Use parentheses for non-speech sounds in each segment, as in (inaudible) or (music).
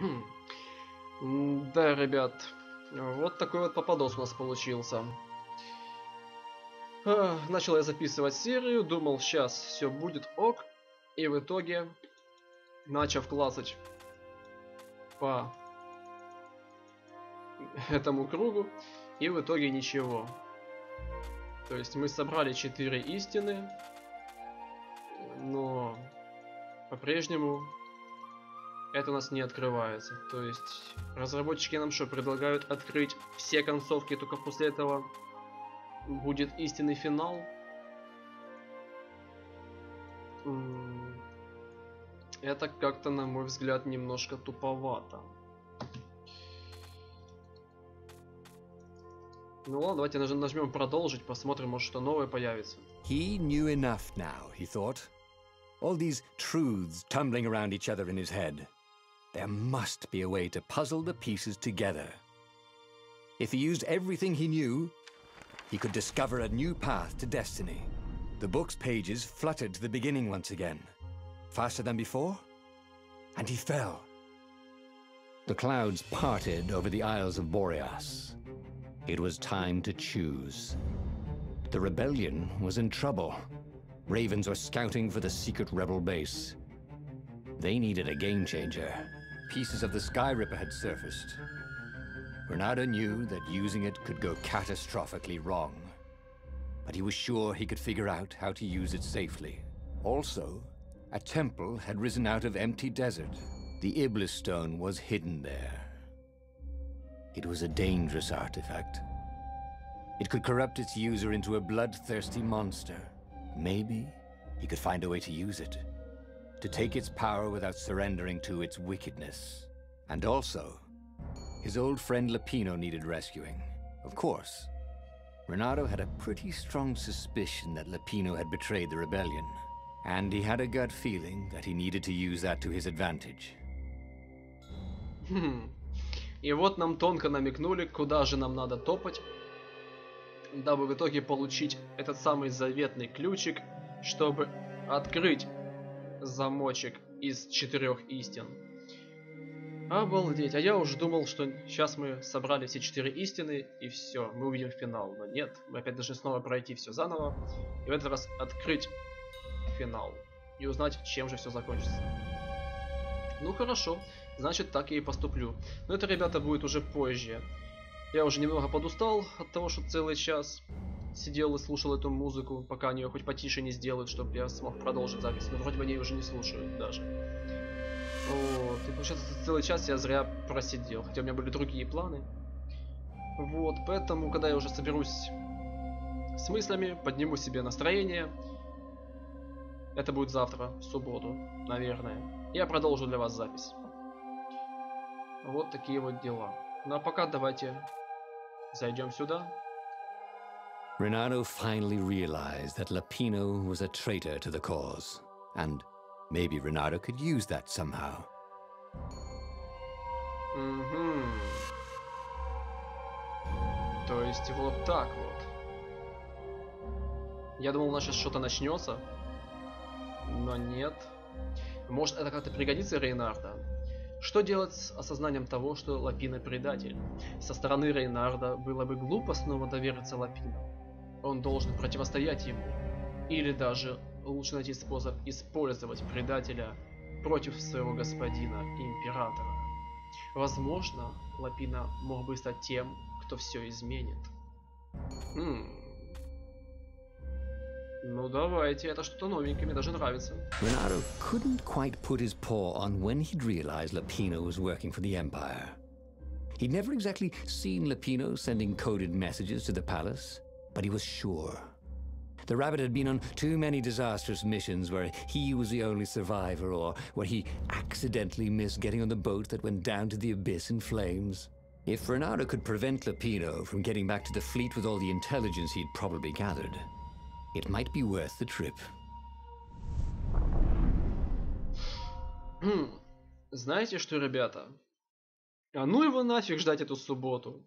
Да, ребят, вот такой вот попадос у нас получился. Начал я записывать серию, думал, сейчас все будет ок. И в итоге, начав классать по этому кругу, и в итоге ничего. То есть мы собрали 4 истины, но по-прежнему это у нас не открывается. То есть разработчики нам что, предлагают открыть все концовки, только после этого будет истинный финал? Это как-то, на мой взгляд, немножко туповато. Ну ладно, давайте нажмем продолжить, посмотрим, может что новое появится. He knew enough now, he thought. All these truths tumbling around each other in his head. There must be a way to puzzle the pieces together. If he used everything he knew, he could discover a new path to destiny. The book's pages fluttered to the beginning once again. Faster than before? And he fell. The clouds parted over the Isles of Boreas. It was time to choose. The rebellion was in trouble. Ravens were scouting for the secret rebel base. They needed a game changer. Pieces of the Sky Ripper had surfaced. Renata knew that using it could go catastrophically wrong. But he was sure he could figure out how to use it safely. Also, a temple had risen out of empty desert. The Iblis stone was hidden there. It was a dangerous artifact. It could corrupt its user into a bloodthirsty monster. Maybe he could find a way to use it To take its power without surrendering to its wickedness. And also, his old friend Lapino needed rescuing. Of course. Renato had a pretty strong suspicion that Lapino had betrayed the rebellion. And he had a gut feeling that he needed to use that to his advantage. Hmm. И вот нам тонко намекнули, куда же нам надо топать, дабы в итоге получить этот самый заветный ключик, чтобы открыть замочек из четырех истин. Обалдеть, а я уже думал, что сейчас мы собрали все четыре истины и все, мы увидим финал. Но нет, мы опять должны снова пройти все заново и в этот раз открыть финал и узнать, чем же все закончится. Ну хорошо, значит так я и поступлю. Но это, ребята, будет уже позже. Я уже немного подустал от того, что целый час сидел и слушал эту музыку, пока они ее хоть потише не сделают, чтобы я смог продолжить запись. Но вроде бы они уже не слушают даже. Вот, и получается целый час я зря просидел, хотя у меня были другие планы. Вот, поэтому, когда я уже соберусь с мыслями, подниму себе настроение, это будет завтра, в субботу, наверное, я продолжу для вас запись. Вот такие вот дела. Ну а пока давайте зайдем сюда. Renato finally realized that Lapino was a traitor to the cause, and maybe Renato could use that somehow. Угу. То есть вот так вот. Я думал, у нас сейчас что-то начнется, но нет. Может, это как-то пригодится Рейнарда? Что делать с осознанием того, что Лапина предатель? Со стороны Рейнарда было бы глупо снова довериться Лапину. Он должен противостоять ему. Или даже лучше найти способ использовать предателя против своего господина, императора. Возможно, Лапина мог бы стать тем, кто все изменит. Хм, Ну давайте, это что-то новенькое, мне даже нравится. Renato couldn't quite put his paw on when he'd realized Lapino was working for the Empire. He'd never exactly seen Lapino sending coded messages to the palace, but he was sure. The rabbit had been on too many disastrous missions where he was the only survivor or where he accidentally missed getting on the boat that went down to the abyss in flames. If Renato could prevent Lapino from getting back to the fleet with all the intelligence he'd probably gathered, it might be worth the trip. Хм, знаете что, ребята? А ну его нафиг ждать эту субботу.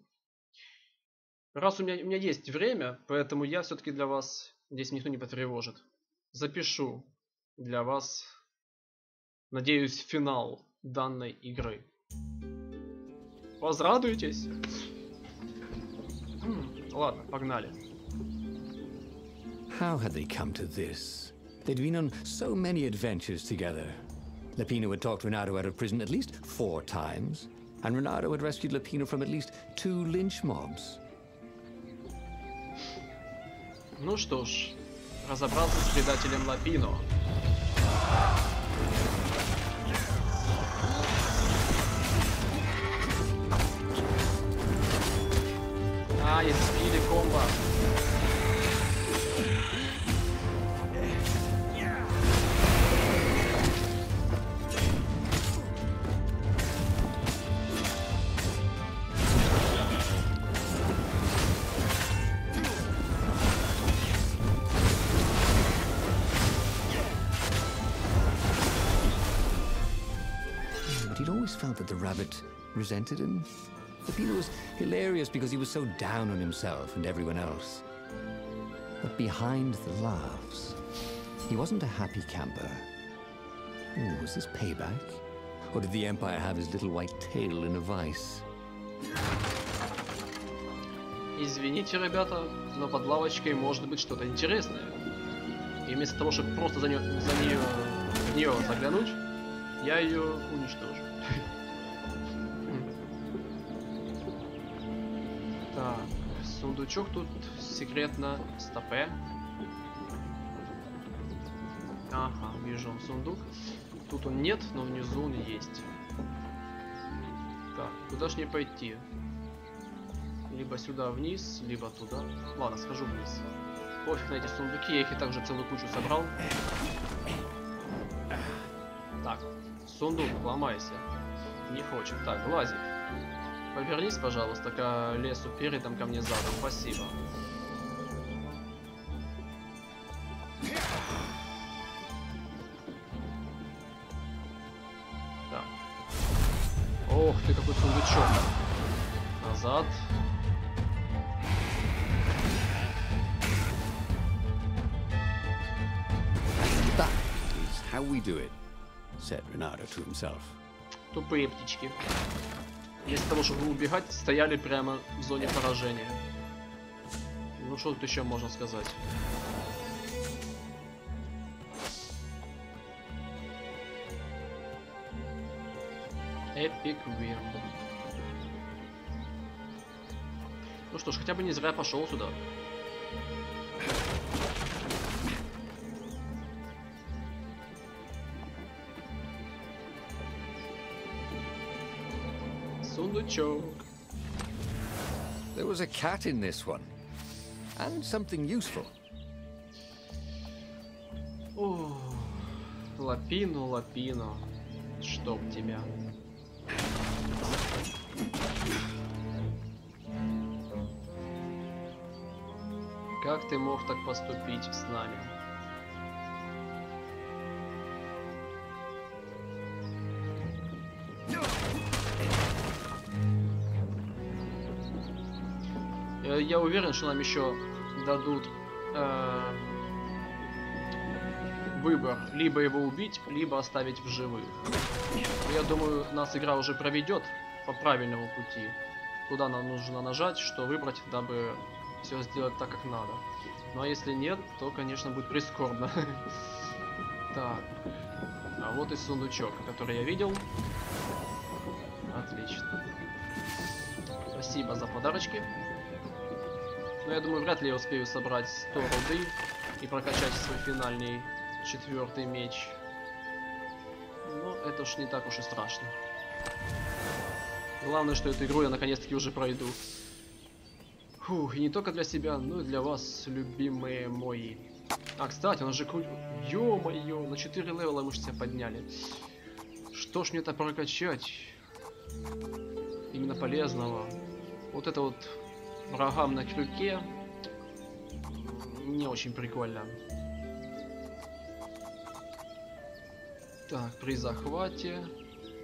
Раз у меня, у меня есть время, поэтому я все-таки для вас, здесь никто не потревожит, запишу для вас, надеюсь, финал данной игры. Возрадуйтесь. Ладно, погнали. How had they come to this? They'd been on so many adventures together. Lapino had talked Renato out of prison at least four times, and Renato had rescued Lapino from at least two lynch mobs. Ну что ж, разобрался с предателем Лапино. the rabbit resented him. Lapino was hilarious because he was so down on himself and everyone else. But behind the laughs, he wasn't a happy camper. Ooh, was this payback? Or did the Empire have his little white tail in a vice? Извините, ребята, но под лавочкой может быть что-то интересное. И вместо того, чтобы просто за нее, за нее, в нее заглянуть, я ее уничтожу. (laughs) сундучок тут секретно стопе. Ага, вижу сундук. Тут он нет, но внизу он есть. Так, куда ж мне пойти? Либо сюда вниз, либо туда. Ладно, схожу вниз. Пофиг на эти сундуки, я их и так же целую кучу собрал. Так, сундук, ломайся. Не хочет. Так, глазик. Повернись, пожалуйста, к лесу передом ко мне задом. Спасибо. Так. Ох ты, какой сундучок. Назад. Is how we do it, said Renato to himself. Тупые птички. Вместо того, чтобы убегать, стояли прямо в зоне поражения. Ну что тут еще можно сказать? Эпик Вин. Ну что ж, хотя бы не зря пошел сюда. Сундучок. There was a cat in this one, and something useful. О, лапину, лапину. Чтоб тебя. Как ты мог так поступить с нами? Я, уверен, что нам еще дадут э, выбор либо его убить, либо оставить в живых. Я думаю, нас игра уже проведет по правильному пути, куда нам нужно нажать, что выбрать, дабы все сделать так, как надо. Ну а если нет, то, конечно, будет прискорбно. (laughs) Так. А вот и сундучок, который я видел. Отлично. Спасибо за подарочки. Но я думаю, вряд ли я успею собрать 100 руды и прокачать свой финальный четвертый меч. Но это уж не так уж и страшно. Главное, что эту игру я наконец-таки уже пройду. Фух, и не только для себя, но и для вас, любимые мои. А, кстати, он же крут... Ё-моё, на 4 левела мы же себя подняли. Что ж мне это прокачать? Именно полезного. Вот это вот врагам на крюке. Не очень прикольно. Так, при захвате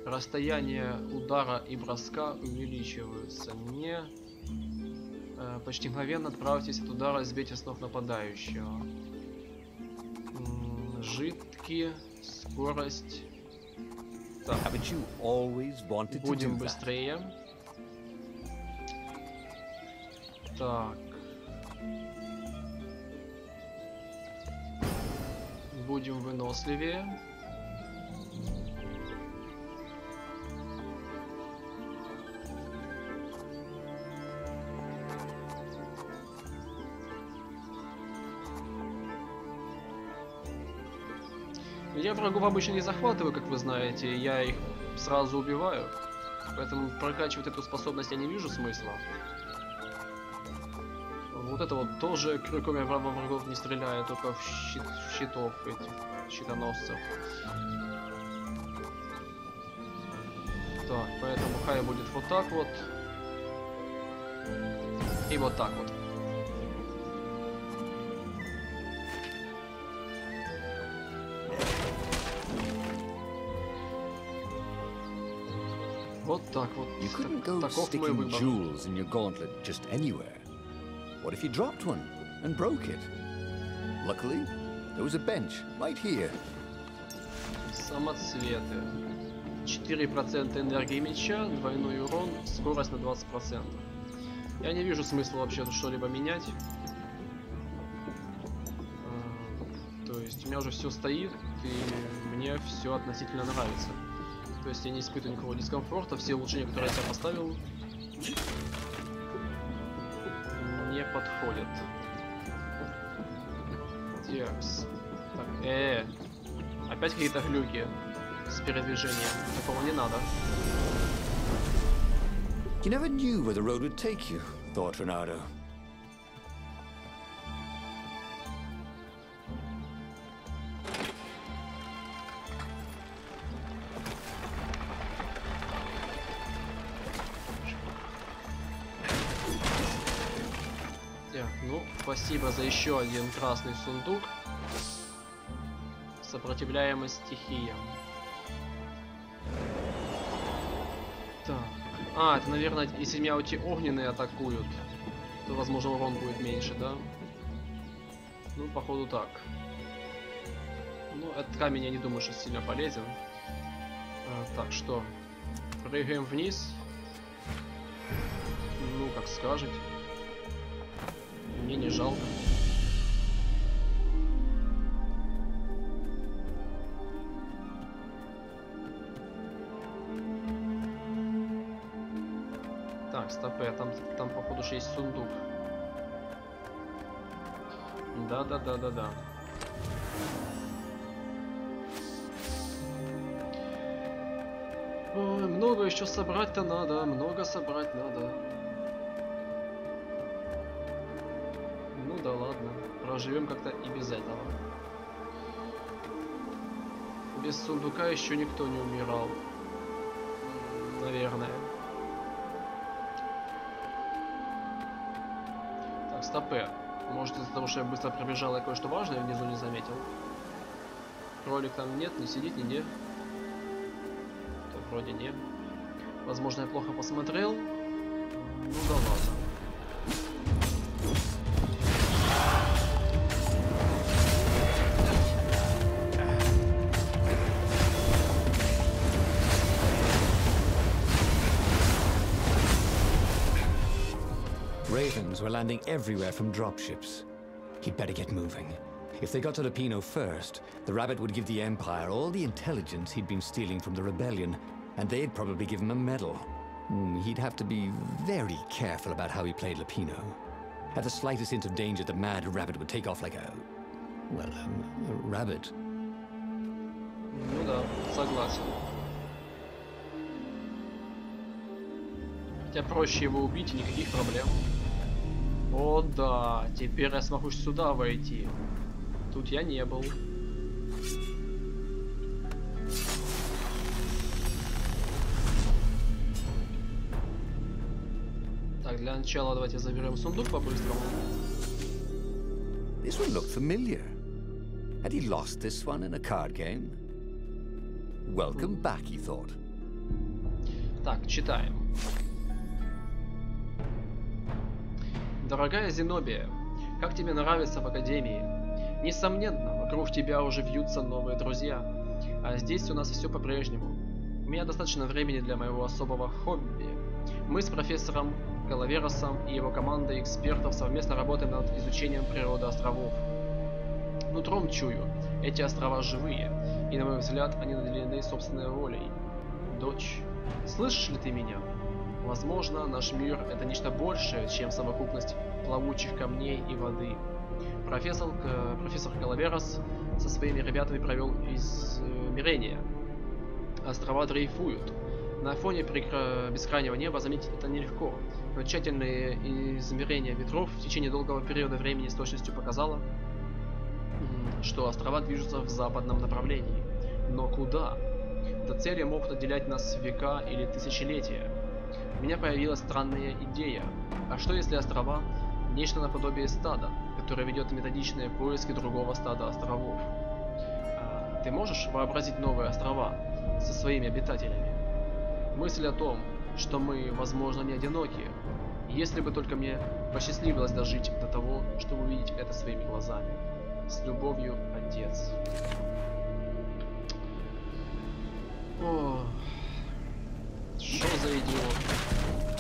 расстояние удара и броска увеличиваются. Не э, почти мгновенно отправьтесь от удара и сбейте с ног нападающего. М, Жидкие, скорость. Так, будем быстрее. Так. Будем выносливее. Я врагов обычно не захватываю, как вы знаете, я их сразу убиваю. Поэтому прокачивать эту способность я не вижу смысла. Вот это вот тоже крюком я во врагов не стреляю, только в, щит, в щитов этих, щитоносцев. Так, поэтому хай будет вот так вот. И вот так вот. Вот так вот. You couldn't go Таков sticking jewels in your gauntlet just anywhere. What if you dropped one and broke it? Luckily, there was a bench right here. Самоцветы. 4% энергии меча, двойной урон, скорость на 20%. Я не вижу смысла вообще что-либо менять. А, То есть у меня уже все стоит, и мне все относительно нравится. То есть я не испытываю никакого дискомфорта, все улучшения, которые я себе поставил, не подходят. Текс. Так, э, опять какие-то глюки с передвижением. Такого не надо. You never knew where the road would take you, thought Renardo. За еще один красный сундук. Сопротивляемость стихиям. Так. А, это, наверное, если меня эти огненные атакуют, то, возможно, урон будет меньше, да? Ну, походу так. Ну, этот камень я не думаю, что сильно полезен. А, так, что? Прыгаем вниз. Ну, как скажете. Мне не жалко. Так, стопе, там, там походу же есть сундук. Да, да, да, да, да. Ой, много еще собрать-то надо, много собрать надо. Проживем как-то и без этого. Без сундука еще никто не умирал. Наверное. Так, стопе. Может из-за того, что я быстро пробежал, я кое-что важное внизу не заметил. Кролик там нет, не сидит нигде. Так, вроде не. Возможно, я плохо посмотрел. Ну да ладно. landing everywhere from dropships. He'd better get moving. If they got to Lapino first, the rabbit would give the Empire all the intelligence he'd been stealing from the rebellion, and they'd probably give him a medal. Hmm, he'd have to be very careful about how he played Lapino. At the slightest hint of danger, the mad rabbit would take off like a. well, um, a rabbit. Ну да, согласен. Хотя проще его убить, и никаких проблем. О да, теперь я смогу сюда войти. Тут я не был. Так, для начала давайте заберем сундук по-быстрому. This one looked familiar. Had he lost this one in a card game? Welcome back, he thought. Так, читаем. Дорогая Зенобия, как тебе нравится в Академии? Несомненно, вокруг тебя уже вьются новые друзья. А здесь у нас все по-прежнему. У меня достаточно времени для моего особого хобби. Мы с профессором Калаверосом и его командой экспертов совместно работаем над изучением природы островов. Нутром чую, эти острова живые, и на мой взгляд они наделены собственной волей. Дочь, слышишь ли ты меня? Возможно, наш мир это нечто большее, чем совокупность плавучих камней и воды. Профессор, э, профессор Калаверос со своими ребятами провел измерения. Острова дрейфуют. На фоне бескрайнего неба заметить это нелегко, но тщательные измерения ветров в течение долгого периода времени с точностью показало, что острова движутся в западном направлении. Но куда? До цели могут отделять нас века или тысячелетия. У меня появилась странная идея. А что если острова – нечто наподобие стада, которое ведет методичные поиски другого стада островов? А, ты можешь вообразить новые острова со своими обитателями? Мысль о том, что мы, возможно, не одиноки, если бы только мне посчастливилось дожить до того, чтобы увидеть это своими глазами. С любовью, отец. О, что за идиот?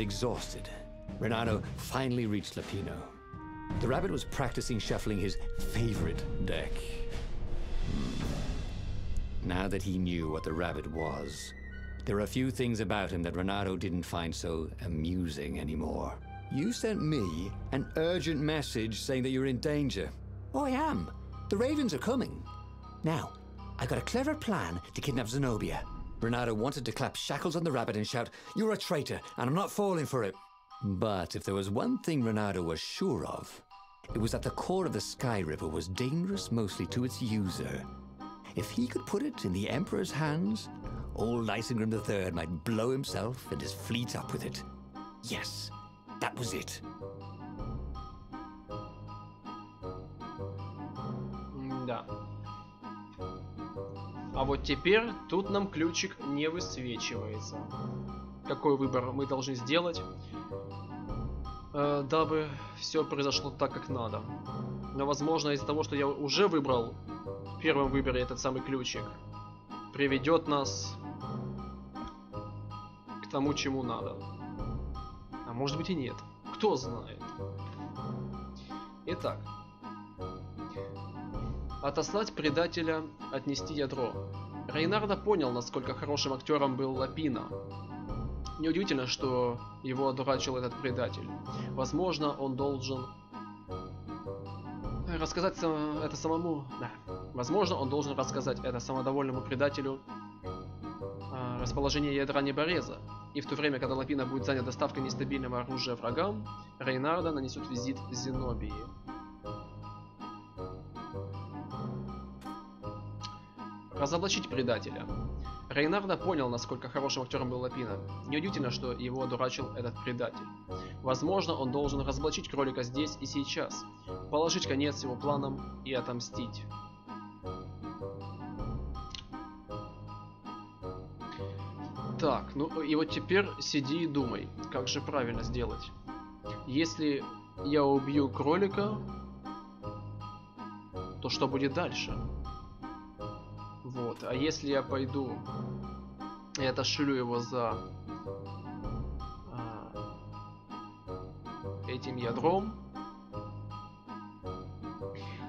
And exhausted, Renato finally reached Lapino. The rabbit was practicing shuffling his favorite deck. Hmm. Now that he knew what the rabbit was, there were a few things about him that Renato didn't find so amusing anymore. You sent me an urgent message saying that you're in danger. Oh, I am. The ravens are coming. Now, I've got a clever plan to kidnap Zenobia. Renato wanted to clap shackles on the rabbit and shout, You're a traitor, and I'm not falling for it. But if there was one thing Renato was sure of, it was that the core of the Sky River was dangerous mostly to its user. If he could put it in the Emperor's hands, old Isengrim III might blow himself and his fleet up with it. Yes, that was it. А вот теперь тут нам ключик не высвечивается. Какой выбор мы должны сделать, э, дабы все произошло так, как надо. Но возможно из-за того, что я уже выбрал в первом выборе этот самый ключик, приведет нас к тому, чему надо. А может быть и нет. Кто знает. Итак, Отослать предателя, отнести ядро. Рейнардо понял, насколько хорошим актером был Лапина. Неудивительно, что его одурачил этот предатель. Возможно, он должен рассказать это самому... Да. Возможно, он должен рассказать это самодовольному предателю а, расположение ядра Небореза. И в то время, когда Лапина будет занят доставкой нестабильного оружия врагам, Рейнардо нанесет визит Зенобии. Разоблачить предателя. Рейнарда понял, насколько хорошим актером был Лапина. Неудивительно, что его одурачил этот предатель. Возможно, он должен разоблачить кролика здесь и сейчас, положить конец его планам и отомстить. Так, ну и вот теперь сиди и думай, как же правильно сделать. Если я убью кролика, то что будет дальше? Вот. А если я пойду и отошлю его за а, этим ядром,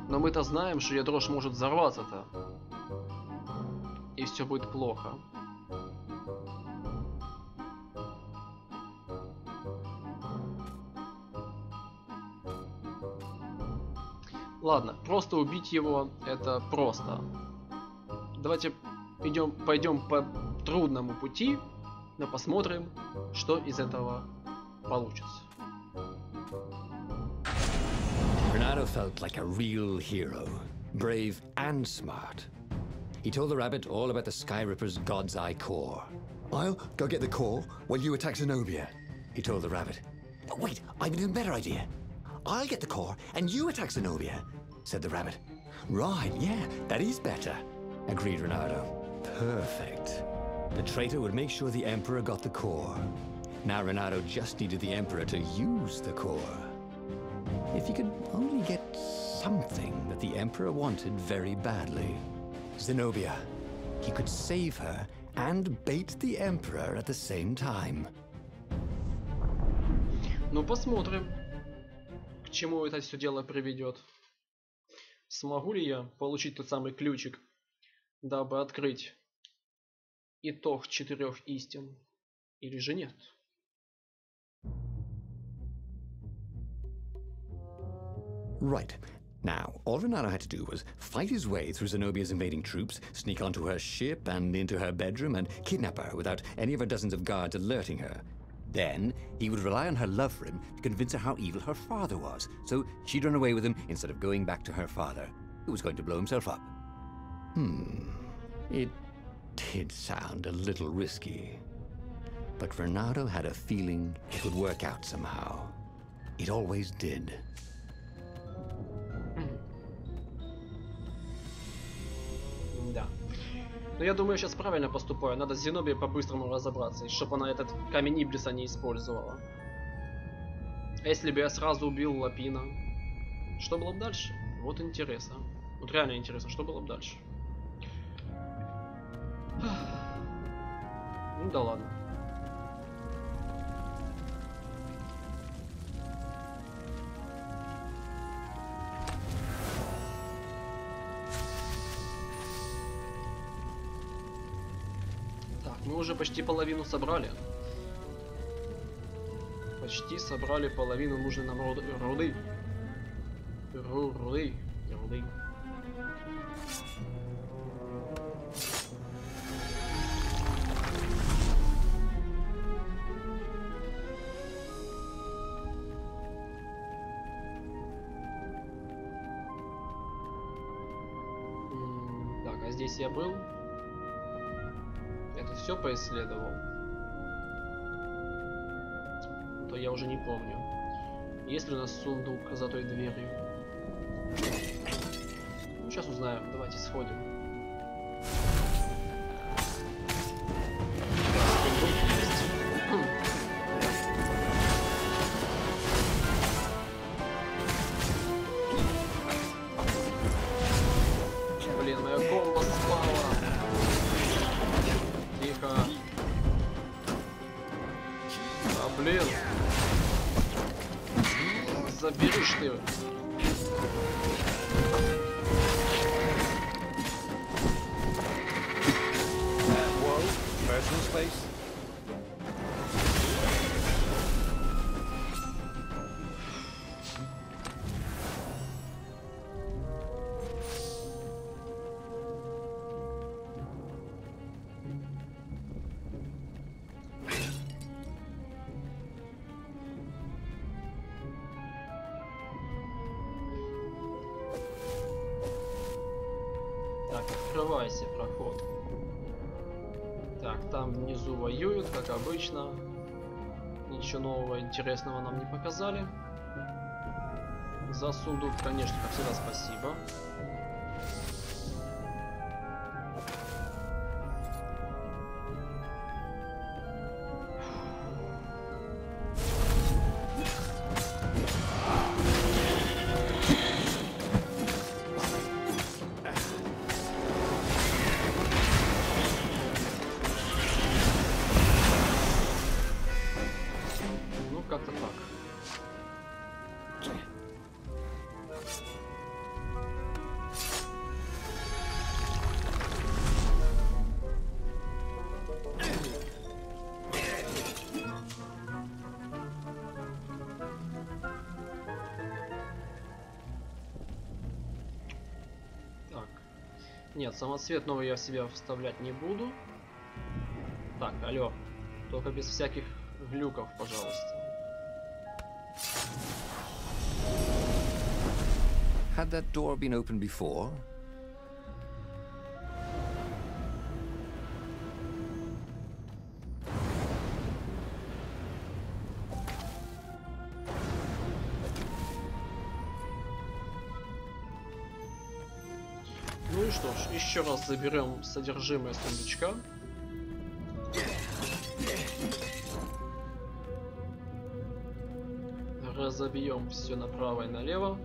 но мы-то знаем, что ядро ж может взорваться-то. И все будет плохо. Ладно, просто убить его это просто давайте идем, пойдем по трудному пути, но посмотрим, что из этого получится. felt like a real hero, brave and smart. He told the rabbit all about the Sky Ripper's God's Eye core. I'll go get the core while you attack Zenobia, he told the rabbit. Wait, I've an even better idea. I'll get the core and you attack Zenobia, said the rabbit. Right, yeah, that is better, agreed Renardo. Perfect. The traitor would make sure the Emperor got the core. Now Renato just needed the Emperor to use the core. If he could only get something that the Emperor wanted very badly. Zenobia. He could save her and bait the Emperor at the same time. Ну, посмотрим, к чему это все дело приведет. Смогу ли я получить тот самый ключик, дабы открыть итог четырех истин, или же нет? Right. Now, all Renato had to do was fight his way through Zenobia's invading troops, sneak onto her ship and into her bedroom, and kidnap her without any of her dozens of guards alerting her. Then, he would rely on her love for him to convince her how evil her father was, so she'd run away with him instead of going back to her father, who was going to blow himself up. Hmm. It did sound a little risky. But Renato had a feeling it would work out somehow. It always did. Да. Но я думаю, сейчас правильно поступаю. Надо с Зенобией по-быстрому разобраться, чтобы она этот камень Иблиса не использовала. А если бы я сразу убил Лапина? Что было бы дальше? Вот интересно. Вот реально интересно, что было бы дальше. Ну да ладно. Так, мы уже почти половину собрали. Почти собрали половину нужной нам руды. Руды. Ру- Руды. Руды. Я был. Это все поисследовал. То я уже не помню. Есть ли у нас сундук за той дверью? Ну, сейчас узнаем. Давайте сходим. Внизу воюют, как обычно. Ничего нового интересного нам не показали. За сундук, конечно, как всегда, спасибо. Нет, самоцвет новый я в себя вставлять не буду. Так, алло. Только без всяких глюков, пожалуйста. Had that door been opened before? Еще раз заберем содержимое сундучка. Разобьем все направо и налево.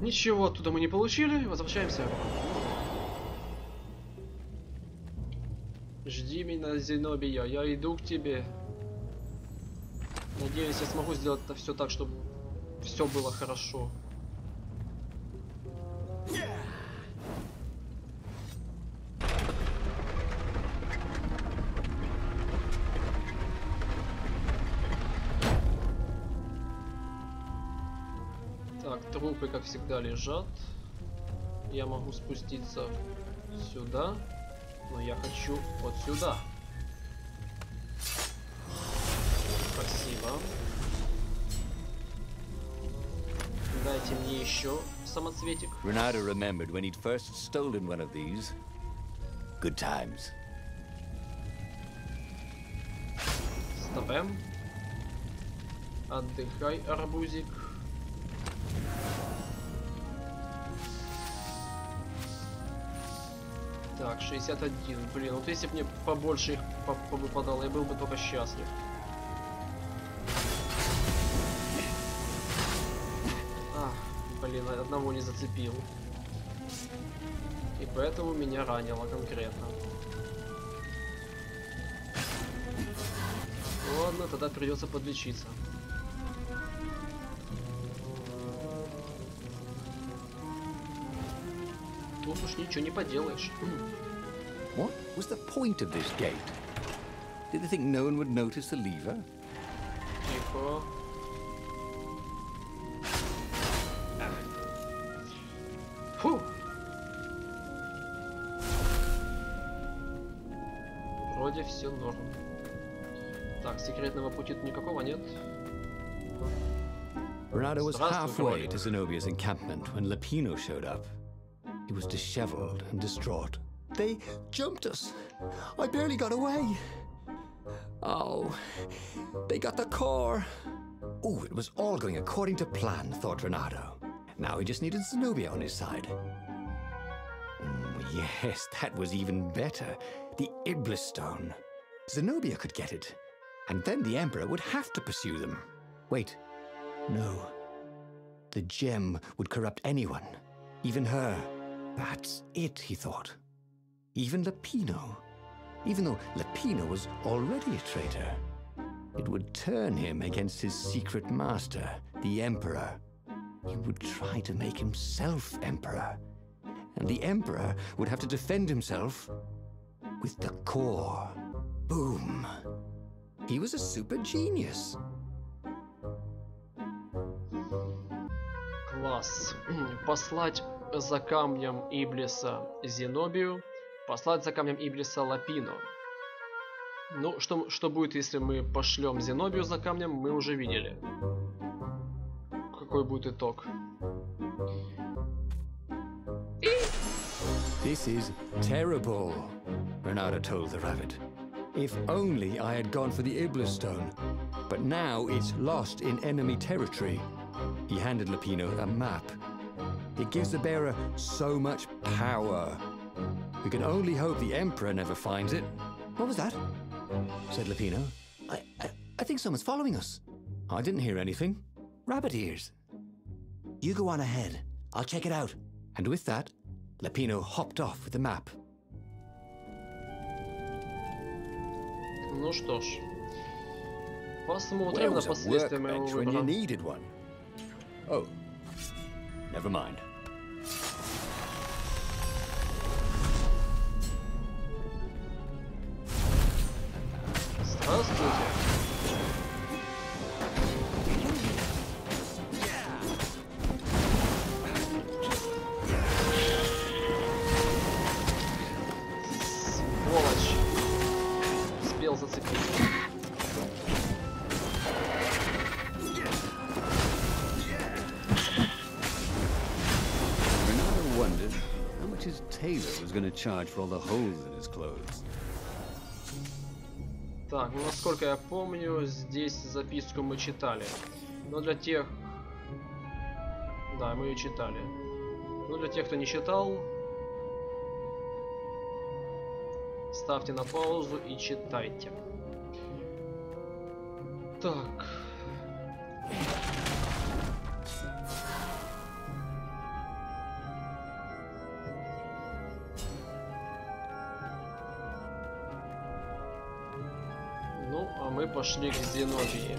Ничего оттуда мы не получили, возвращаемся Жди меня, Зенобия, я иду к тебе. Надеюсь, я смогу сделать это все так, чтобы все было хорошо. Как всегда, лежат. Я могу спуститься сюда, но я хочу вот сюда. Спасибо. Дайте мне еще самоцветик. Renata remembered when he'd first stolen one of these. Good times. Стопем. Отдыхай, арбузик. Так, 61. Блин, вот если бы мне побольше их по- повыпадало, я был бы только счастлив. Ах, блин, одного не зацепил. И поэтому меня ранило конкретно. Ладно, тогда придется подлечиться. уж ничего не поделаешь. What was the point of this gate? Did they think no one would notice the lever? Тихо. Фу. Вроде все норм. Так, секретного пути тут никакого нет. Renato was Здравствуй, halfway Григорий. to Zenobia's encampment when Lapino showed up. Was disheveled and distraught. They jumped us. I barely got away. Oh, they got the core. Oh, it was all going according to plan, thought Renato. Now he just needed Zenobia on his side. Mm, yes, that was even better. The Iblis Stone. Zenobia could get it. And then the Emperor would have to pursue them. Wait, no. The gem would corrupt anyone, even her. That's it, he thought. Even Lapino. Even though Lapino was already a traitor. It would turn him against his secret master, the Emperor. He would try to make himself Emperor. And the Emperor would have to defend himself with the core. Boom. He was a super genius. Класс. (clears throat) Послать за камнем Иблиса Зенобию. Послать за камнем Иблиса Лапино. Ну, что, что будет, если мы пошлем Зенобию за камнем, мы уже видели. Какой будет итог. This is terrible, Renata told the rabbit. If only I had gone for the Iblis stone. But now it's lost in enemy territory. He handed Lapino a map. It gives the bearer so much power. We can only hope the Emperor never finds it. What was that? said Lapino. I, I, I think someone's following us. I didn't hear anything. Rabbit ears. You go on ahead. I'll check it out. And with that, Lapino hopped off with the map. Ну что ж. Посмотрим на was a последствия моего workbench when you выбора. needed one. Oh, never mind. Constitution. Wondered how much his tailor was going to charge for all the holes in his clothes. Так, ну насколько я помню, здесь записку мы читали. Но для тех... Да, мы ее читали. Но для тех, кто не читал, ставьте на паузу и читайте. Так. Пошли к Зенобии.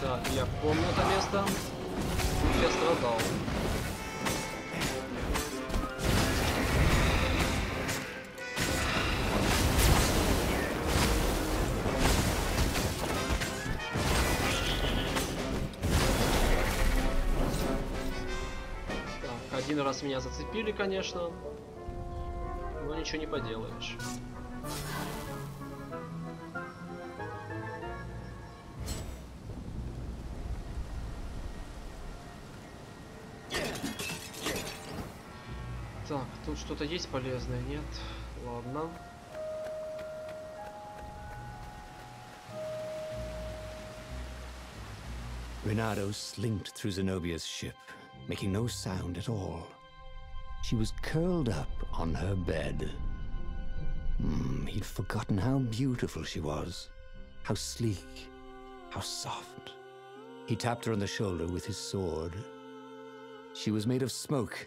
Так, я помню это место. Я страдал. Один раз меня зацепили, конечно. Ничего не поделаешь. Так, тут что-то есть полезное? Нет? Ладно. Renato slinked through Zenobia's ship, making no sound at all. She was curled up on her bed. Hmm, he'd forgotten how beautiful she was, how sleek, how soft. He tapped her on the shoulder with his sword. She was made of smoke,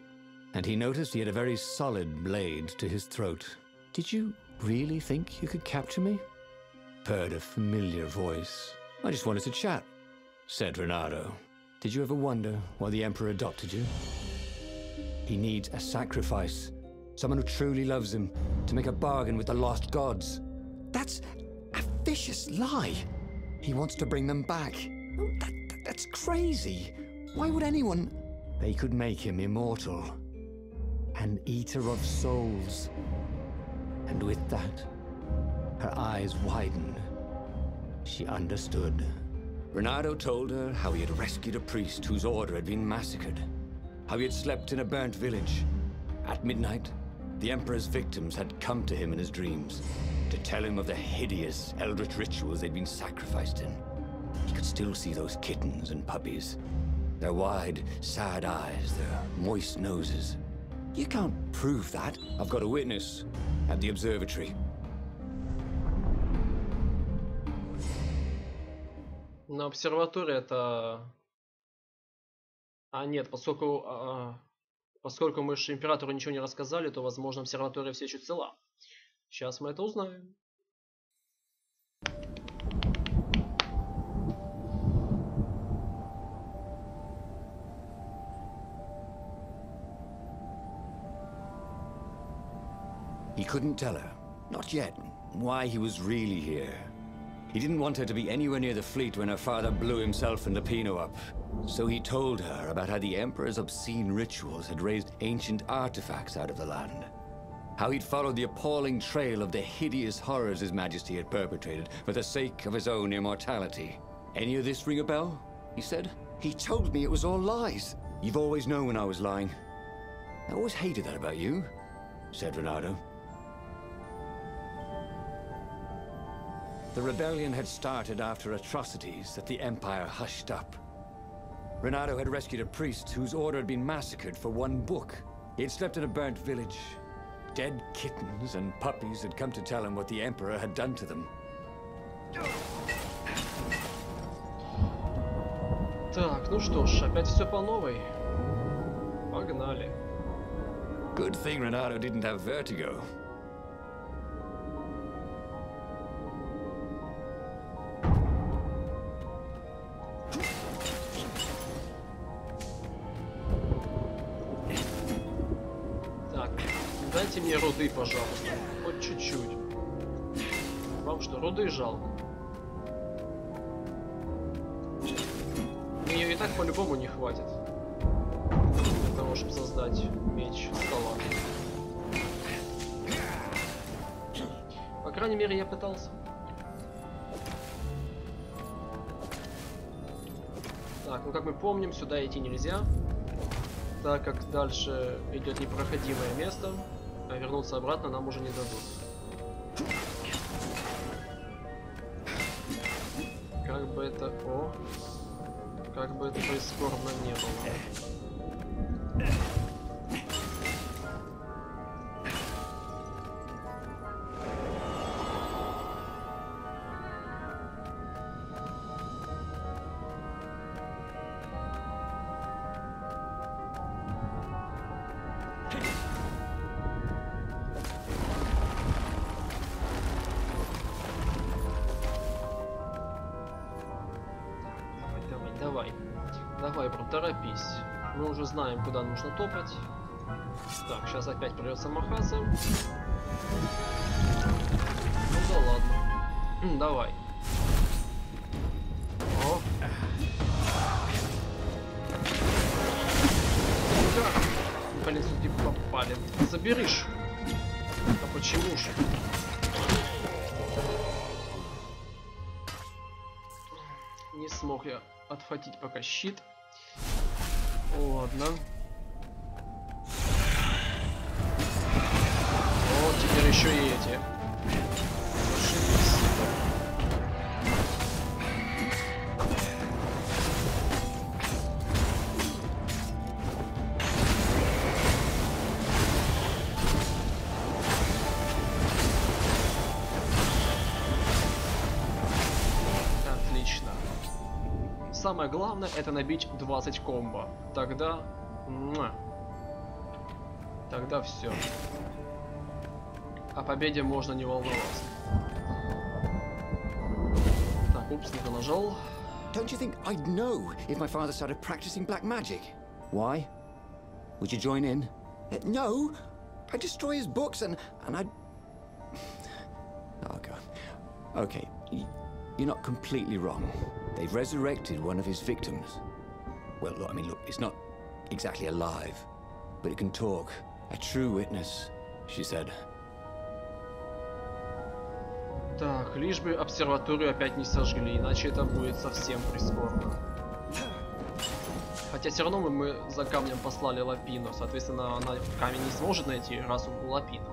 and he noticed he had a very solid blade to his throat. Did you really think you could capture me? Purred a familiar voice. I just wanted to chat, said Renato. Did you ever wonder why the Emperor adopted you? He needs a sacrifice. Someone who truly loves him to make a bargain with the lost gods. That's a vicious lie. He wants to bring them back. Oh, that, that- that's crazy. Why would anyone? They could make him immortal. An eater of souls. And with that, her eyes widened. She understood. Renato told her how he had rescued a priest whose order had been massacred, how he had slept in a burnt village. At midnight, the Emperor's victims had come to him in his dreams to tell him of the hideous eldritch rituals they'd been sacrificed in. He could still see those kittens and puppies, their wide, sad eyes, their moist noses. You can't prove that. I've got a witness at the observatory. На обсерватории это... А нет, поскольку, а, поскольку мы же императору ничего не рассказали, то, возможно, обсерватория все еще цела. Сейчас мы это узнаем. He couldn't tell her, not yet, why he was really here. He didn't want her to be anywhere near the fleet when her father blew himself and Lupino up. So he told her about how the Emperor's obscene rituals had raised ancient artifacts out of the land. How he'd followed the appalling trail of the hideous horrors His Majesty had perpetrated for the sake of his own immortality. Any of this ring a bell? He said. He told me it was all lies. You've always known when I was lying. I always hated that about you, said Renato. The rebellion had started after atrocities that the Empire hushed up. Renato had rescued a priest whose order had been massacred for one book. He had slept in a burnt village. Dead kittens and puppies had come to tell him what the Emperor had done to them. Так, ну что ж, опять все по новой. Погнали. Good thing Renato didn't have vertigo. Дайте мне руды, пожалуйста. Хоть чуть-чуть. Вам что, руды жалко? Мне и так по-любому не хватит. Для того, чтобы создать меч стола. По крайней мере, я пытался. Так, ну как мы помним, сюда идти нельзя, так как дальше идет непроходимое место, а вернуться обратно нам уже не дадут. Как бы это... О! Как бы это прискорбно не было. Топать. Так, сейчас опять придется махаться. Ну да ладно. Давай. О. Как? Блин, сюда попали. Заберишь. А почему же? Не смог я отхватить пока щит. Ладно. Еще и эти. Отлично. Самое главное это набить 20 комбо. Тогда... Тогда все. О победе можно не волноваться. Так, упс, не то нажал. Don't you think I'd know if my father started practicing black magic? Why? Would you join in? Uh, no! I'd destroy his books and, and I'd. (laughs) Oh, God. Okay, y- you're not completely wrong. They've resurrected one of his victims. Well, look, I mean, look, it's not exactly alive, but it can talk. A true witness, she said. Так, лишь бы обсерваторию опять не сожгли, иначе это будет совсем прискорбно. Хотя все равно мы, мы за камнем послали Лапину, соответственно, она камень не сможет найти, раз у Лапина.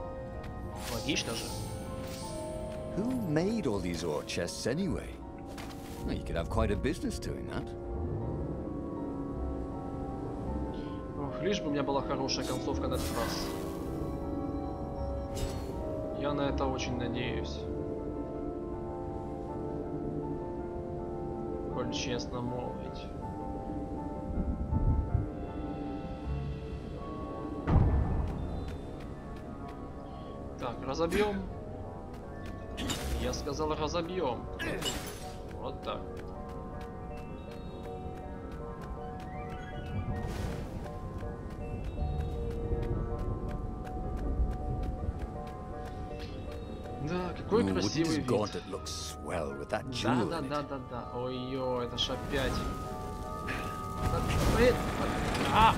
Логично же. Who made all these ore chests anyway? Well, you could have quite a business doing that. Ох, лишь бы у меня была хорошая концовка на этот раз. Я на это очень надеюсь. Коль честно молвить. Так, разобьем. Я сказал разобьем. Вот так. Какой Ooh, wouldn't красивый his вид. gauntlet look swell with that Да, jewel да, in да, it? да, да. Ой-ой, это ж опять. Да, блин, А!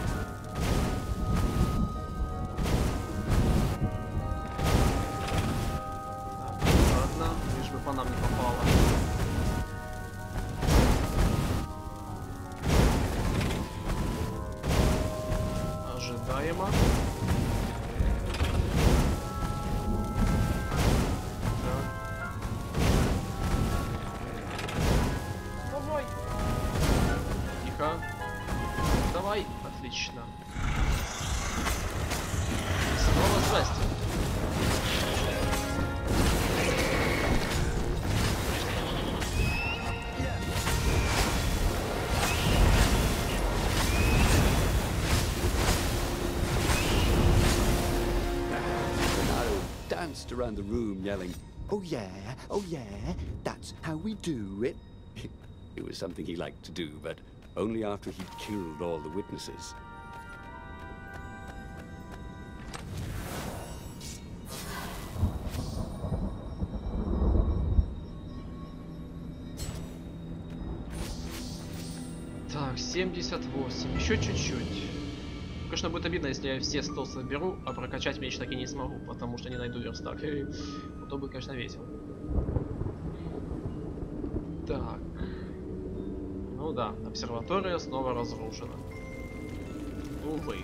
danced around the room yelling, Oh yeah, oh yeah, that's how we do it. (laughs) It was something he liked to do, but only after he'd killed all the witnesses. Так, 78. Еще чуть-чуть. Конечно, будет обидно, если я все 100 соберу, а прокачать меч таки не смогу, потому что не найду верстак. И будет, конечно, весело. Так. Ну да, обсерватория снова разрушена. Увы.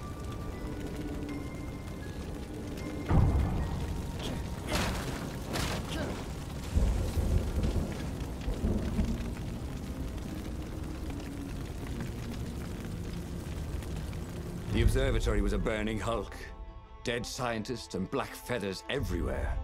Observatory was a burning hulk. Dead scientists and black feathers everywhere.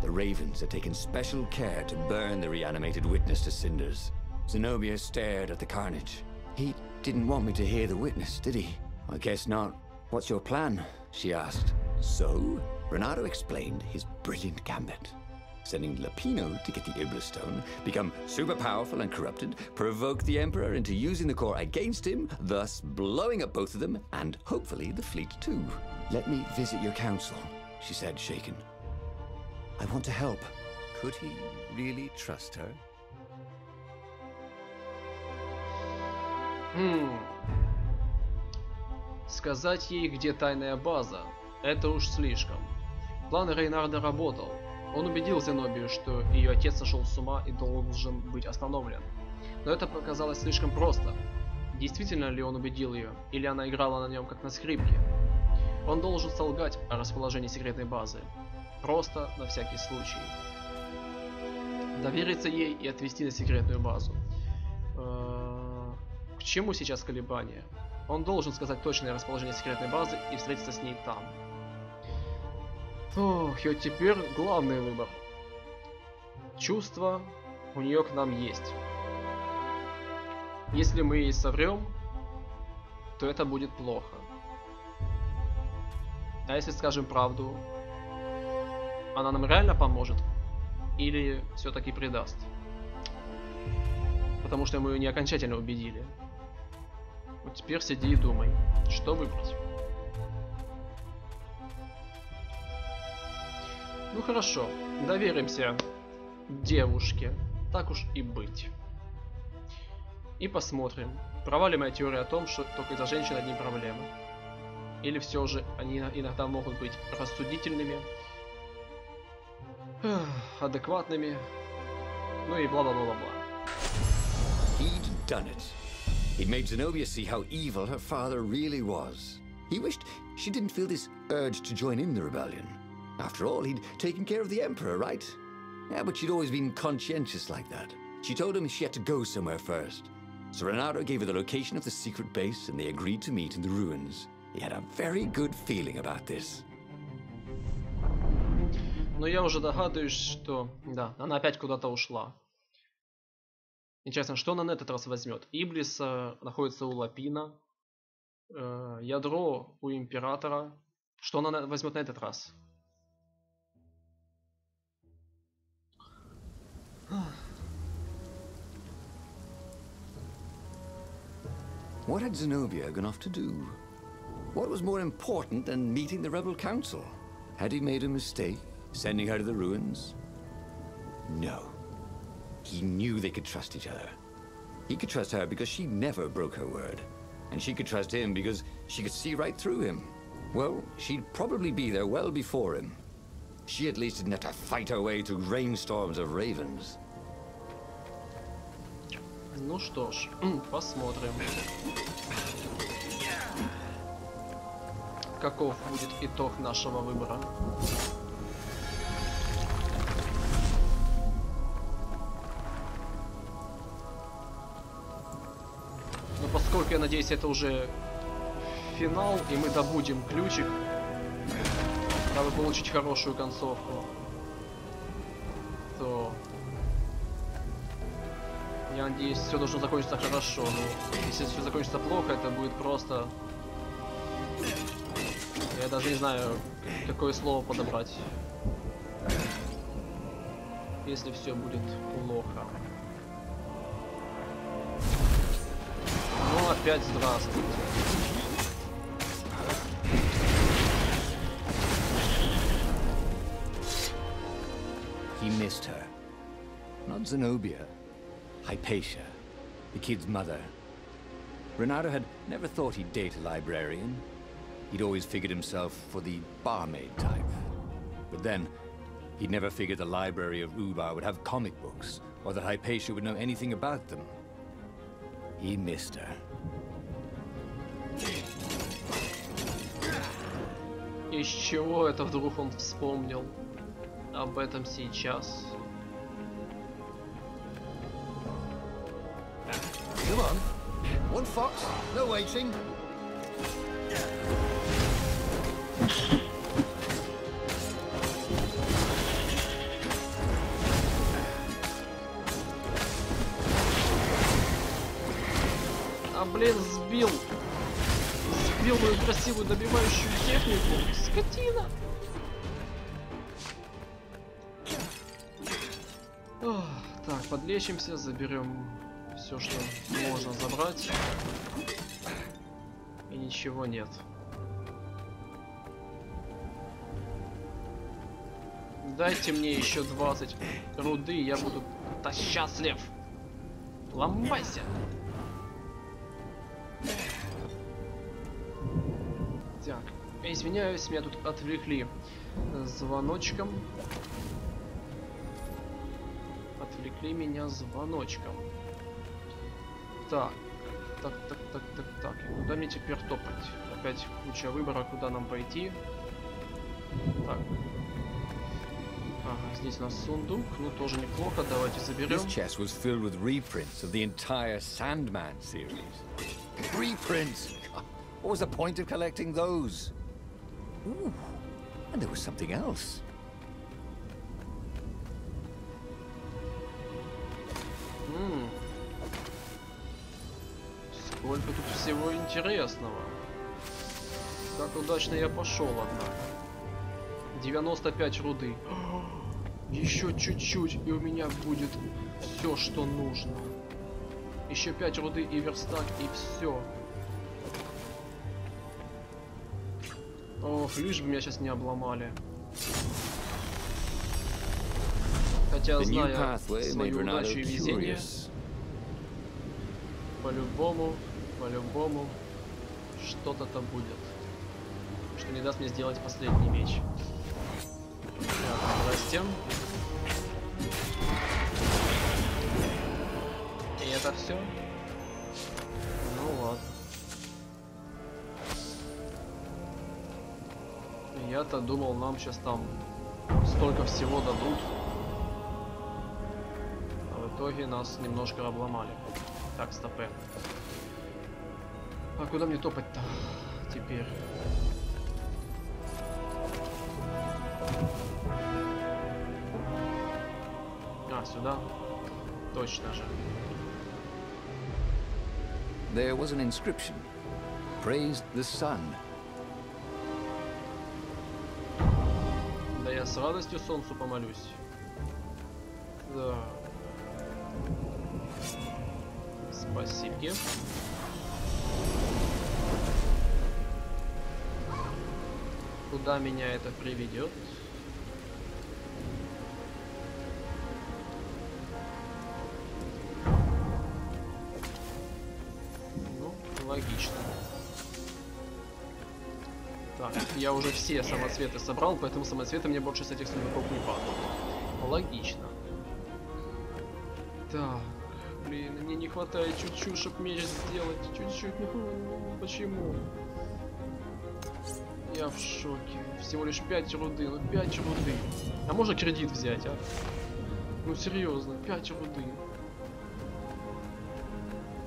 The Ravens had taken special care to burn the reanimated witness to cinders. Zenobia stared at the carnage. He didn't want me to hear the witness, did he? I guess not. What's your plan? She asked. So, Renato explained his brilliant gambit Sending Lapino to get the Iblis Stone, become super powerful and corrupted, provoke the Emperor into using the core against him, thus blowing up both of them, and hopefully the fleet too. Let me visit your council, she said, shaken. I want to help. Could he really trust her? Хм. Сказать ей, где тайная база, это уж слишком. План Рейнарда работал. Он убедил Зенобию, что ее отец сошел с ума и должен быть остановлен. Но это показалось слишком просто. Действительно ли он убедил ее, или она играла на нем как на скрипке? Он должен солгать о расположении секретной базы. Просто на всякий случай. Довериться ей и отвезти на секретную базу. Э, К чему сейчас колебания? Он должен сказать точное расположение секретной базы и встретиться с ней там. Ох, и теперь главный выбор. Чувство у нее к нам есть. Если мы ей соврем, то это будет плохо. А если скажем правду, она нам реально поможет? Или все-таки предаст? Потому что мы ее не окончательно убедили. Вот теперь сиди и думай, что выбрать. Ну хорошо, доверимся девушке, так уж и быть. И посмотрим, права ли моя теория о том, что только из-за женщин одни проблемы. Или все же они иногда могут быть рассудительными, адекватными, ну и бла-бла-бла-бла-бла. He'd done it. He'd made Zenobia see how evil her father really was. He wished she didn't feel this urge to join in the rebellion. After all, he'd taken care of the Emperor, right? Yeah, but she'd always been conscientious like that. She told him she had to go somewhere first. So Renato gave her the location of the secret base and they agreed to meet in the ruins. He had a very good feeling about this. Но я уже догадываюсь, что... Да, она опять куда-то ушла. Интересно, что она на этот раз возьмет? Иблис э, находится у Лапина. э, ядро у Императора. Что она на- возьмет на этот раз? What had Zenobia gone off to do? What was more important than meeting the rebel council? Had he made a mistake, sending her to the ruins? No. He knew they could trust each other. He could trust her because she never broke her word. And she could trust him because she could see right through him. Well, she'd probably be there well before him. She at least didn't have to fight her way through rainstorms of ravens. Ну что ж, посмотрим. Каков будет итог нашего выбора? Но поскольку, я надеюсь, это уже финал, и мы добудем ключик, дабы получить хорошую концовку, то я надеюсь, все должно закончиться хорошо. Но если все закончится плохо, это будет просто... Я даже не знаю, какое слово подобрать. Если все будет плохо. Ну, опять здравствуйте. He missed her. Not Zenobia, Hypatia, the kid's mother. Renato had never thought he'd date a librarian. He'd always figured himself for the barmaid type. But then, he'd never figured the library of Ubar would have comic books, or that Hypatia would know anything about them. he missed her. Из чего это вдруг он вспомнил Об этом сейчас? Come on. One fox, no waiting. А блин, сбил! Сбил мою красивую добивающую технику! Скотина! Так, подлечимся, заберем все, что можно забрать. И ничего нет. Дайте мне еще 20 руды, я буду да счастлив. Ломайся! Так, извиняюсь, меня тут отвлекли звоночком. Отвлекли меня звоночком. Так, так, так, так, так, так. И куда мне теперь топать? Опять куча выбора, куда нам пойти. Так. Ага, здесь у нас сундук. Ну, тоже неплохо. Давайте заберем. This chest was filled with reprints of the entire Sandman series. Reprints? What was the point of collecting those? Ooh, and there was something else. Сколько тут всего интересного. Как удачно я пошел, однако. 95 руды. (gasps) Еще чуть-чуть, и у меня будет все, что нужно. Еще 5 руды и верстак, и все. Ох, лишь бы меня сейчас не обломали. Хотя, зная свою удачу и везение, по-любому, по-любому, что-то-то будет. Что не даст мне сделать последний меч. Так, здрасте. И это все? Ну ладно. Я-то думал, нам сейчас там столько всего дадут. В итоге нас немножко обломали. Так, стопе. А куда мне топать-то теперь? А, сюда. Точно же. There was an inscription. Praised the sun. Да я с радостью солнцу помолюсь. Да. Спасибо. Куда меня это приведет? Ну, логично. Так, я уже все самоцветы собрал, поэтому самоцветы мне больше с этих сундуков не падают. Логично. Хватает чуть-чуть, чтобы меч сделать. Чуть-чуть. Ну, Почему? Я в шоке. Всего лишь 5 руды. Ну 5 руды. А можно кредит взять, а? Ну серьезно, 5 руды.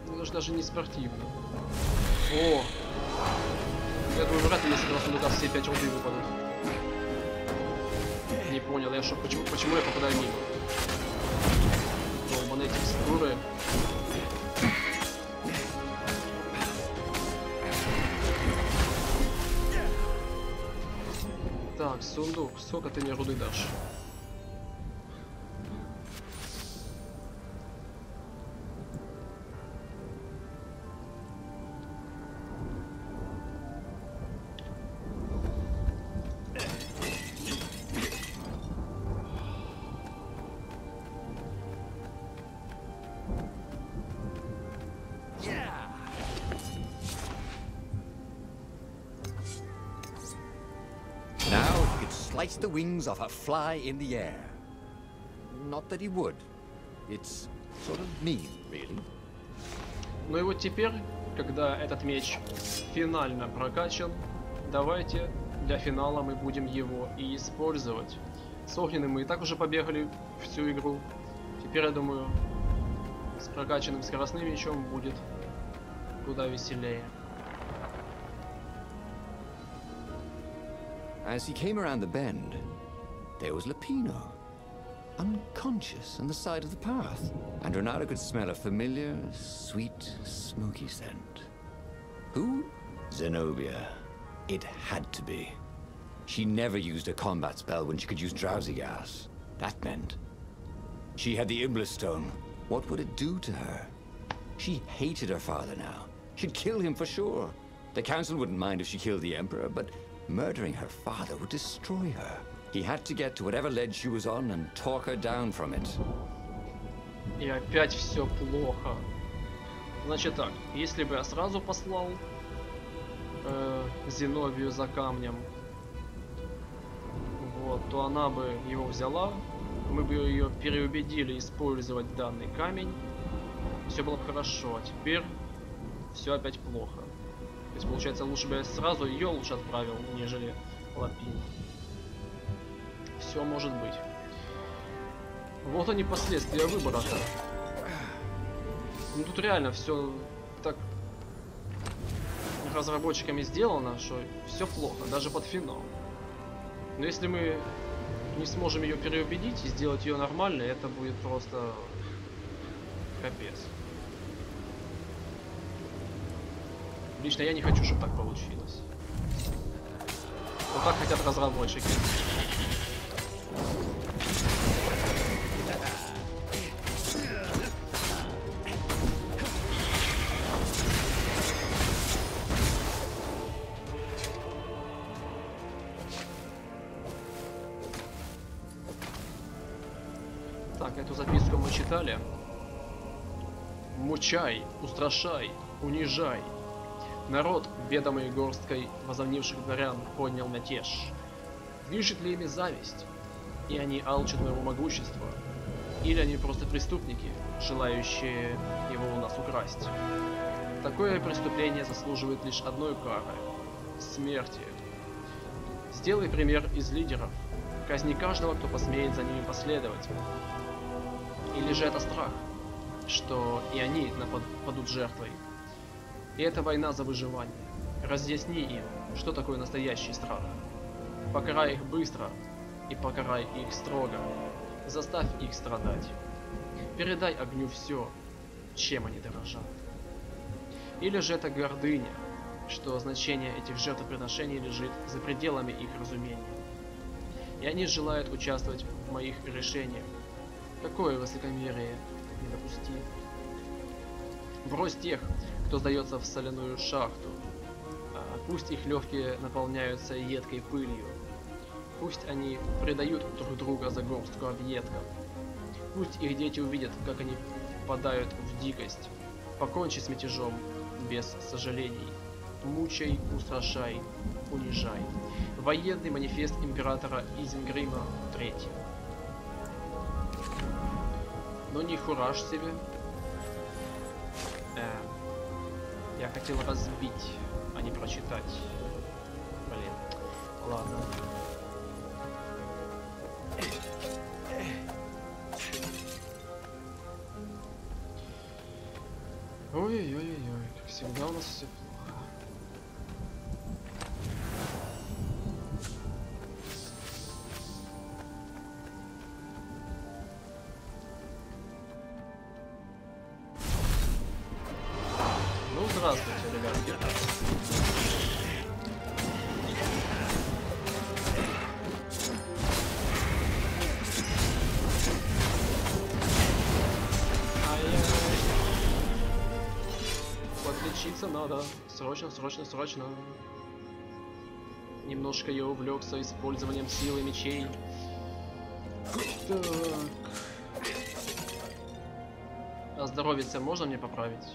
Ну, Это же даже не спортивно. О! Я думаю, вряд ли если на сундука все 5 руды выпадут. Не понял, я что, почему, почему я попадаю мимо? Долбаные текстуры. Сундук, сколько ты мне руды дашь? Slice the wings off a fly in the air. Not that he would. It's sort of mean, really. Ну и вот теперь, когда этот меч финально прокачан, давайте для финала мы будем его и использовать. С огненным мы и так уже побегали всю игру. Теперь, я думаю, с прокачанным скоростным мечом будет куда веселее. As he came around the bend, there was Lapino, unconscious on the side of the path, and Renata could smell a familiar, sweet, smoky scent. Who? Zenobia. It had to be. She never used a combat spell when she could use drowsy gas. That meant she had the Iblis Stone. What would it do to her? She hated her father now. She'd kill him for sure. The Council wouldn't mind if she killed the Emperor, but murdering her father would destroy her. He had to get to whatever ledge she was on and talk her down from it. И опять все плохо. Значит так, если бы я сразу послал э, Зиновию за камнем, вот, то она бы его взяла, мы бы ее переубедили использовать данный камень, все было бы хорошо, а теперь все опять плохо. Есть, получается, лучше бы я сразу ее лучше отправил, нежели Лапин. Все может быть. Вот они последствия выбора-то. Ну тут реально все так разработчиками сделано, что все плохо, даже под финал. Но если мы не сможем ее переубедить и сделать ее нормальной, это будет просто капец. Лично я не хочу, чтобы так получилось. Вот так хотят разработчики. Так, эту записку мы читали. Мучай, устрашай, унижай. Народ, ведомый горсткой возомнивших дворян, поднял мятеж. Движет ли ими зависть? И они алчат моего могущества? Или они просто преступники, желающие его у нас украсть? Такое преступление заслуживает лишь одной кары – смерти. Сделай пример из лидеров. Казни каждого, кто посмеет за ними последовать. Или же это страх, что и они нападут жертвой. И это война за выживание. Разъясни им, что такое настоящий страх. Покарай их быстро и покарай их строго. Заставь их страдать. Передай огню все, чем они дорожат. Или же это гордыня, что значение этих жертвоприношений лежит за пределами их разумения. И они желают участвовать в моих решениях. Какое высокомерие недопустимо. Брось тех, кто сдается в соляную шахту. А пусть их легкие наполняются едкой пылью. Пусть они предают друг друга за горстку объедков. Пусть их дети увидят, как они впадают в дикость. Покончи с мятежом без сожалений. Мучай, устрашай, унижай. Военный манифест императора Изенгрима III. Но не хураж себе. Я хотел разбить, а не прочитать. Блин. Ладно. Ой-ой-ой-ой, как всегда у нас все Подлечиться надо. Срочно, срочно, срочно. Немножко я увлекся использованием силы мечей. Так. А здоровье можно мне поправить?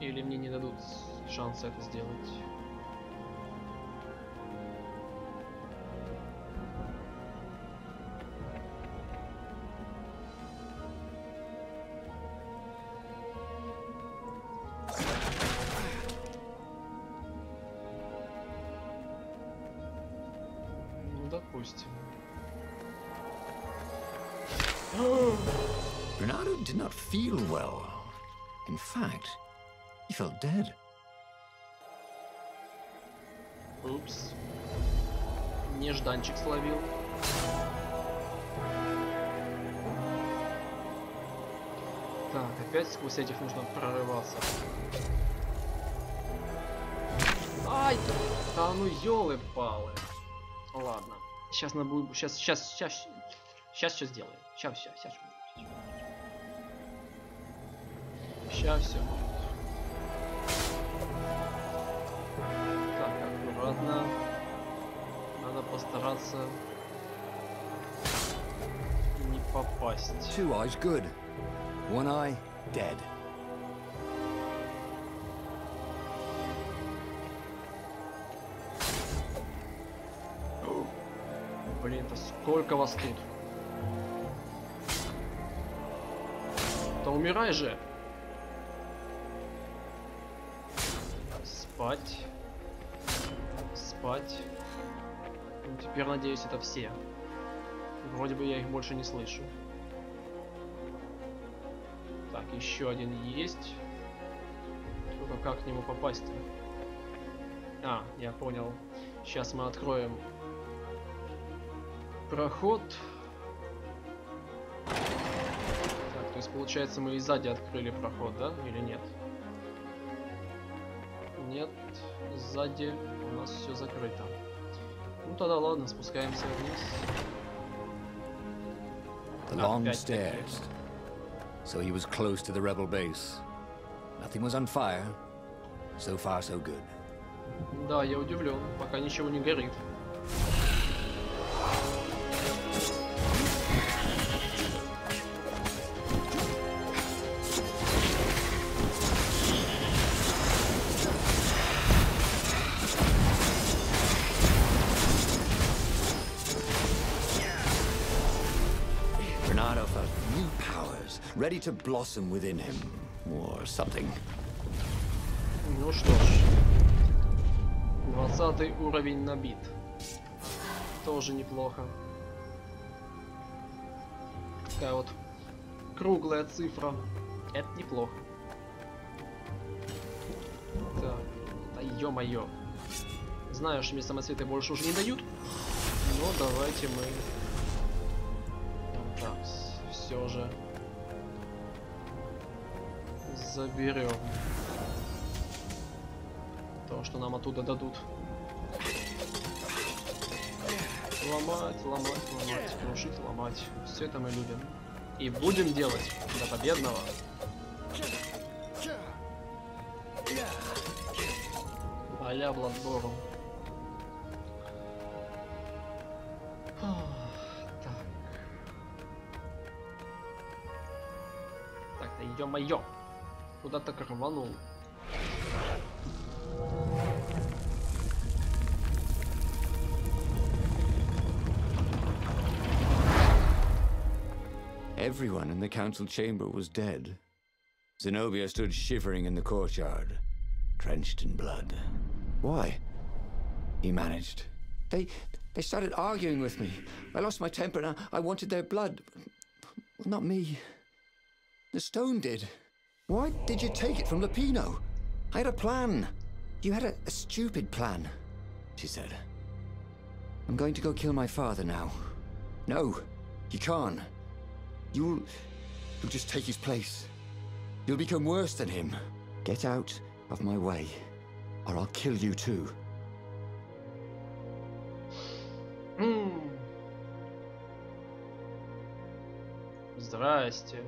Или мне не дадут шанса это сделать? Dead. Упс. Нежданчик словил. Так, опять сквозь этих нужно прорываться. Ай, да, ну елы-палы. Ладно. Сейчас надо будет. Сейчас, сейчас, сейчас. Сейчас все сделаем. Сейчас, сейчас, сейчас. Сейчас все. Аккуратно. Надо постараться не попасть. Two eyes good. One eye dead. Блин, да сколько вас тут? Да умирай же! Спать. Теперь, надеюсь, это все. Вроде бы я их больше не слышу. Так, еще один есть. Только как к нему попасть -то? А, я понял. Сейчас мы откроем проход. Так, то есть получается мы и сзади открыли проход, да? Или нет? Нет, сзади у нас все закрыто. Ну тогда ладно, спускаемся вниз. The long Опять-таки. stairs. So he was close to the rebel base. Nothing was on fire. So far, so good. Да, я удивлен, пока ничего не горит. Ready to blossom within him, or something. Ну что ж. 20 уровень набит. Тоже неплохо. Такая вот круглая цифра. Это неплохо. Так, да ё-моё. Знаю, что мне самоцветы больше уже не дают. Но давайте мы... Так, все же... Заберем то, что нам оттуда дадут. Ломать, ломать, ломать, крушить, ломать. Все это мы любим. И будем делать до победного. А-ля Бладбору. Так. Так, да ё-моё. Куда так рванул? Everyone in the council chamber was dead. Zenobia stood shivering in the courtyard, drenched in blood. Why? He managed. They they started arguing with me. I lost my temper and I, I wanted their blood. Well, not me. The stone did. Why did you take it from Lapino? I had a plan. You had a, a stupid plan, she said. I'm going to go kill my father now. No, you can't. You'll. You'll just take his place. You'll become worse than him. Get out of my way, or I'll kill you too. М. Здрасте.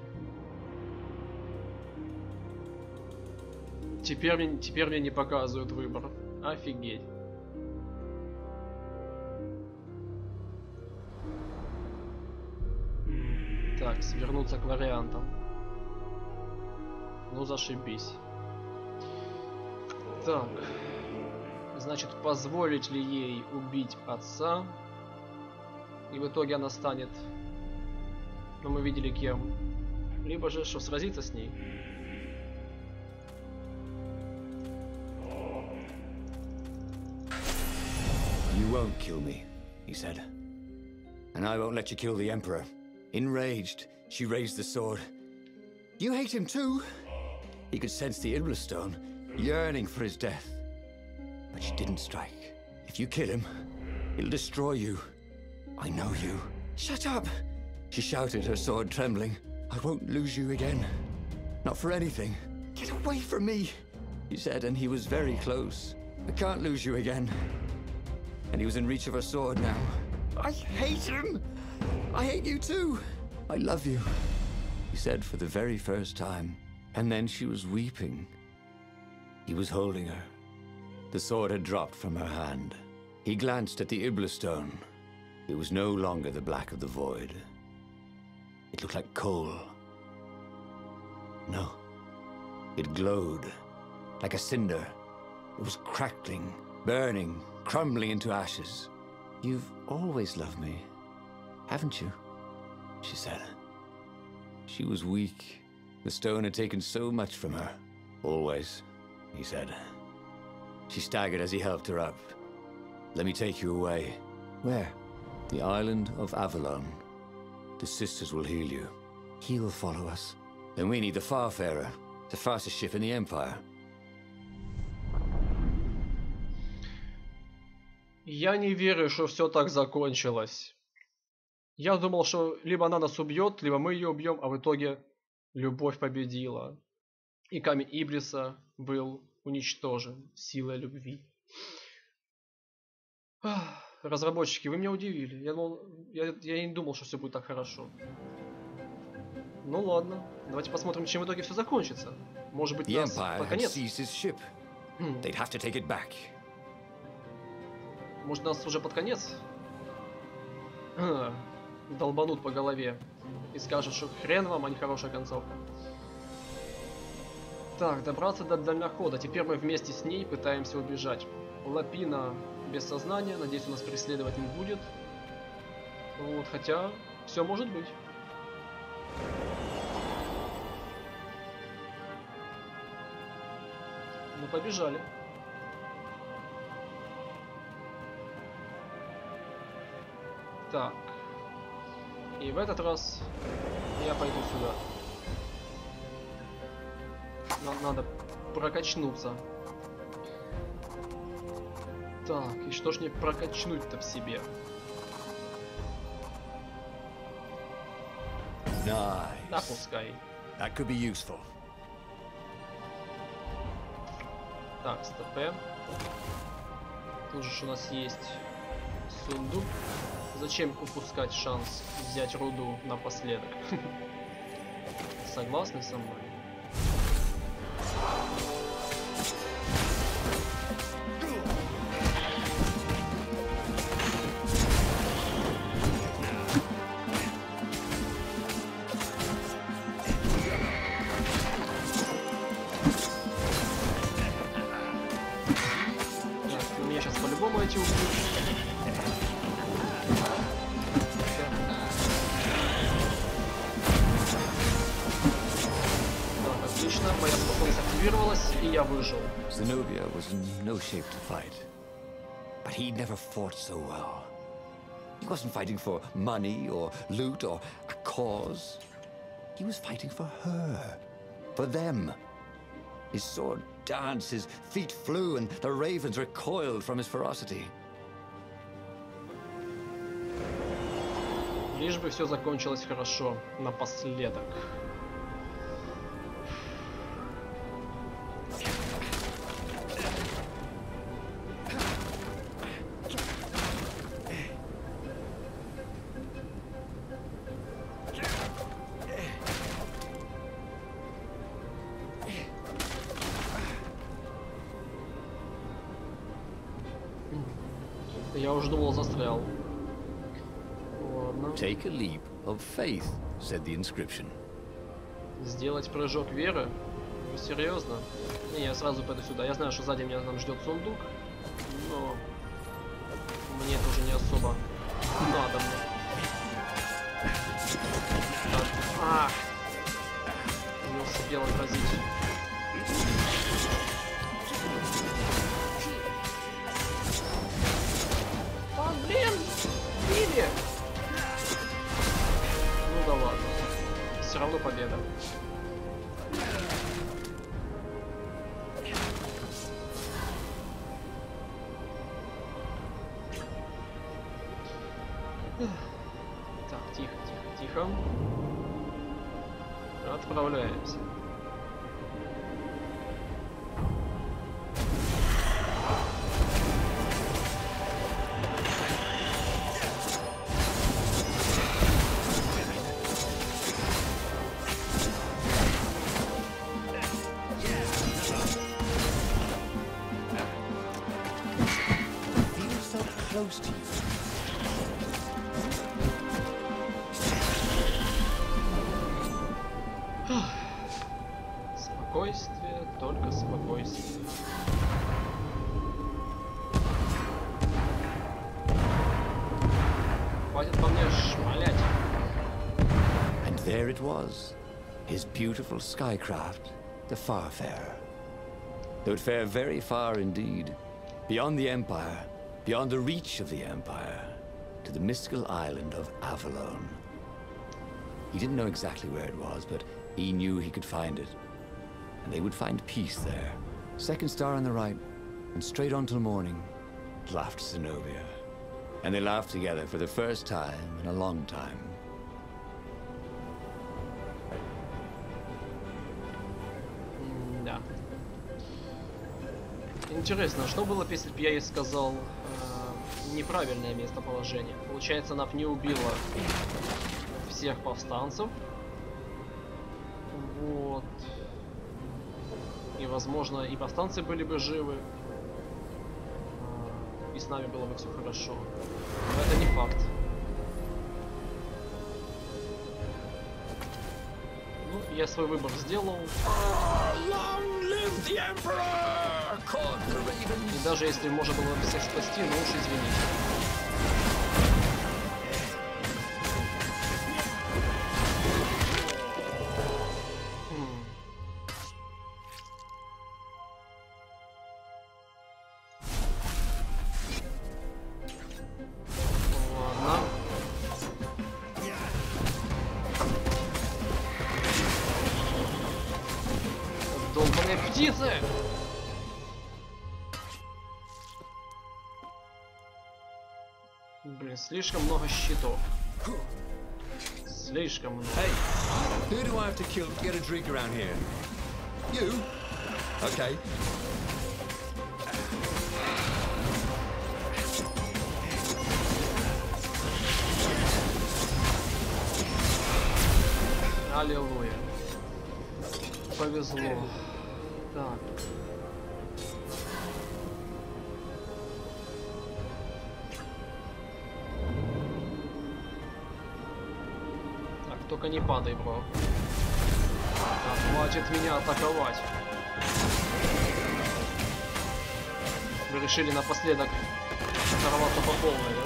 Теперь мне, теперь мне не показывают выбор. Офигеть. Так, свернуться к вариантам. Ну, зашибись. Так. Значит, позволить ли ей убить отца? И в итоге она станет... Ну, мы видели кем. Либо же, что сразиться с ней. Won't kill me, he said. And I won't let you kill the Emperor. Enraged, she raised the sword. You hate him too? He could sense the Iblis stone, yearning for his death. But she didn't strike. If you kill him, he'll destroy you. I know you. Shut up! She shouted, her sword trembling. I won't lose you again. Not for anything. Get away from me, he said, and he was very close. I can't lose you again. And he was in reach of her sword now. I hate him! I hate you too! I love you, he said for the very first time. And then she was weeping. He was holding her. The sword had dropped from her hand. He glanced at the Iblastone. It was no longer the black of the void. It looked like coal. No. It glowed, like a cinder. It was crackling, burning, crumbling into ashes. You've always loved me, haven't you? She said. She was weak. The stone had taken so much from her. Always, he said. She staggered as he helped her up. Let me take you away. Where? The island of Avalon. The sisters will heal you. He will follow us. Then we need the Farfarer, the fastest ship in the Empire. Я не верю, что все так закончилось. Я думал, что либо она нас убьет, либо мы ее убьем, а в итоге любовь победила. И камень Иблиса был уничтожен силой любви. Разработчики, вы меня удивили. Я, думал, я, я не думал, что все будет так хорошо. Ну ладно, давайте посмотрим, чем в итоге все закончится. Может быть, нас They'd have to take it back. Может, нас уже под конец (clears throat) долбанут по голове и скажут, что хрен вам, а не хорошая концовка. Так, добраться до дальнохода. Теперь мы вместе с ней пытаемся убежать. Лапина без сознания. Надеюсь, у нас преследовать не будет. Вот, хотя, все может быть. Ну, побежали. Так. И в этот раз я пойду сюда. Нам надо прокачнуться. Так, и что ж мне прокачнуть-то в себе? Да, Nice. пускай. That could be useful. Так, СТП. Тут же у нас есть сундук. Зачем упускать шанс взять руду напоследок? (laughs) Согласны со мной? But he never fought so well. He wasn't fighting for money or loot or a cause. He was fighting for her. For them. His sword danced, his feet flew, and the ravens recoiled from his ferocity. Лишь бы все закончилось хорошо, напоследок. Я уже думал, застрял. Ладно. Take a leap of faith, said the inscription. Сделать прыжок веры? Вы серьезно? Не, я сразу пойду сюда. Я знаю, что сзади меня там ждет сундук, was, his beautiful skycraft, the Farfarer. Though it fare very far indeed, beyond the Empire, beyond the reach of the Empire, to the mystical island of Avalon. He didn't know exactly where it was, but he knew he could find it. And they would find peace there. Second star on the right, and straight on till morning, laughed Zenobia. And they laughed together for the first time in a long time. Интересно, что было, если бы я ей сказал э, неправильное местоположение? Получается, она бы не убила всех повстанцев. Вот. И, возможно, и повстанцы были бы живы. э, И с нами было бы все хорошо. Но это не факт. Ну, я свой выбор сделал. И даже если можно было бы всех спасти, ну уж извините. слишком много щитов. Слишком много. Hey, who do I have to kill to get a drink around here? You? Okay. Аллилуйя. Повезло. Не падай, бро. Так, хватит меня атаковать. Вы решили напоследок оторваться по полной,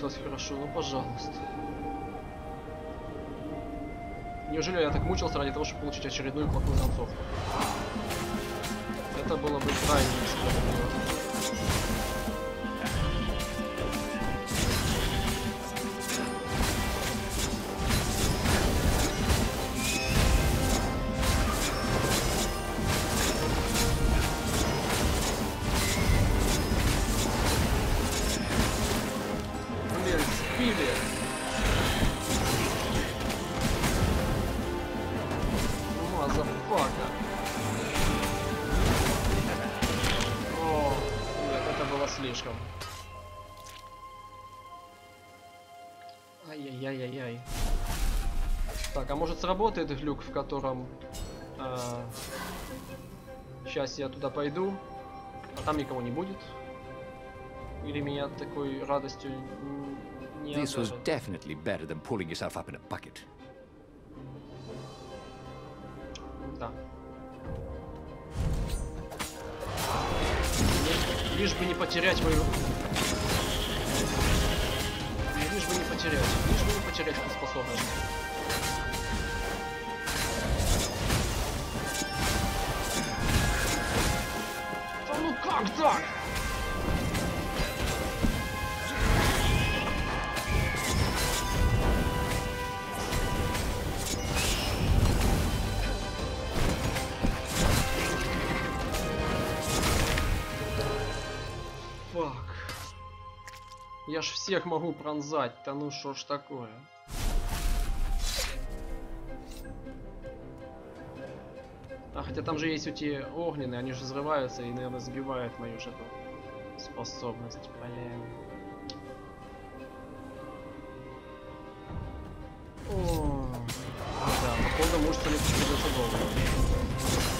закончилось хорошо, ну пожалуйста. Неужели я так мучился ради того, чтобы получить очередную плохую концовку? Это было бы крайне несправедливо. Сработает глюк, в котором... Сейчас я туда пойду, а там никого не будет. Или меня такой радостью не This was definitely better than pulling yourself up in a bucket. Да. Лишь бы не потерять мою... Лишь бы не потерять. Лишь бы не потерять эту способность. Как так? Фак. Я ж всех могу пронзать, да ну что ж такое? А хотя там же есть эти огненные, они же взрываются и, наверное, сбивают мою же эту способность. Блин. О, да, походу мышцы мне придется долго.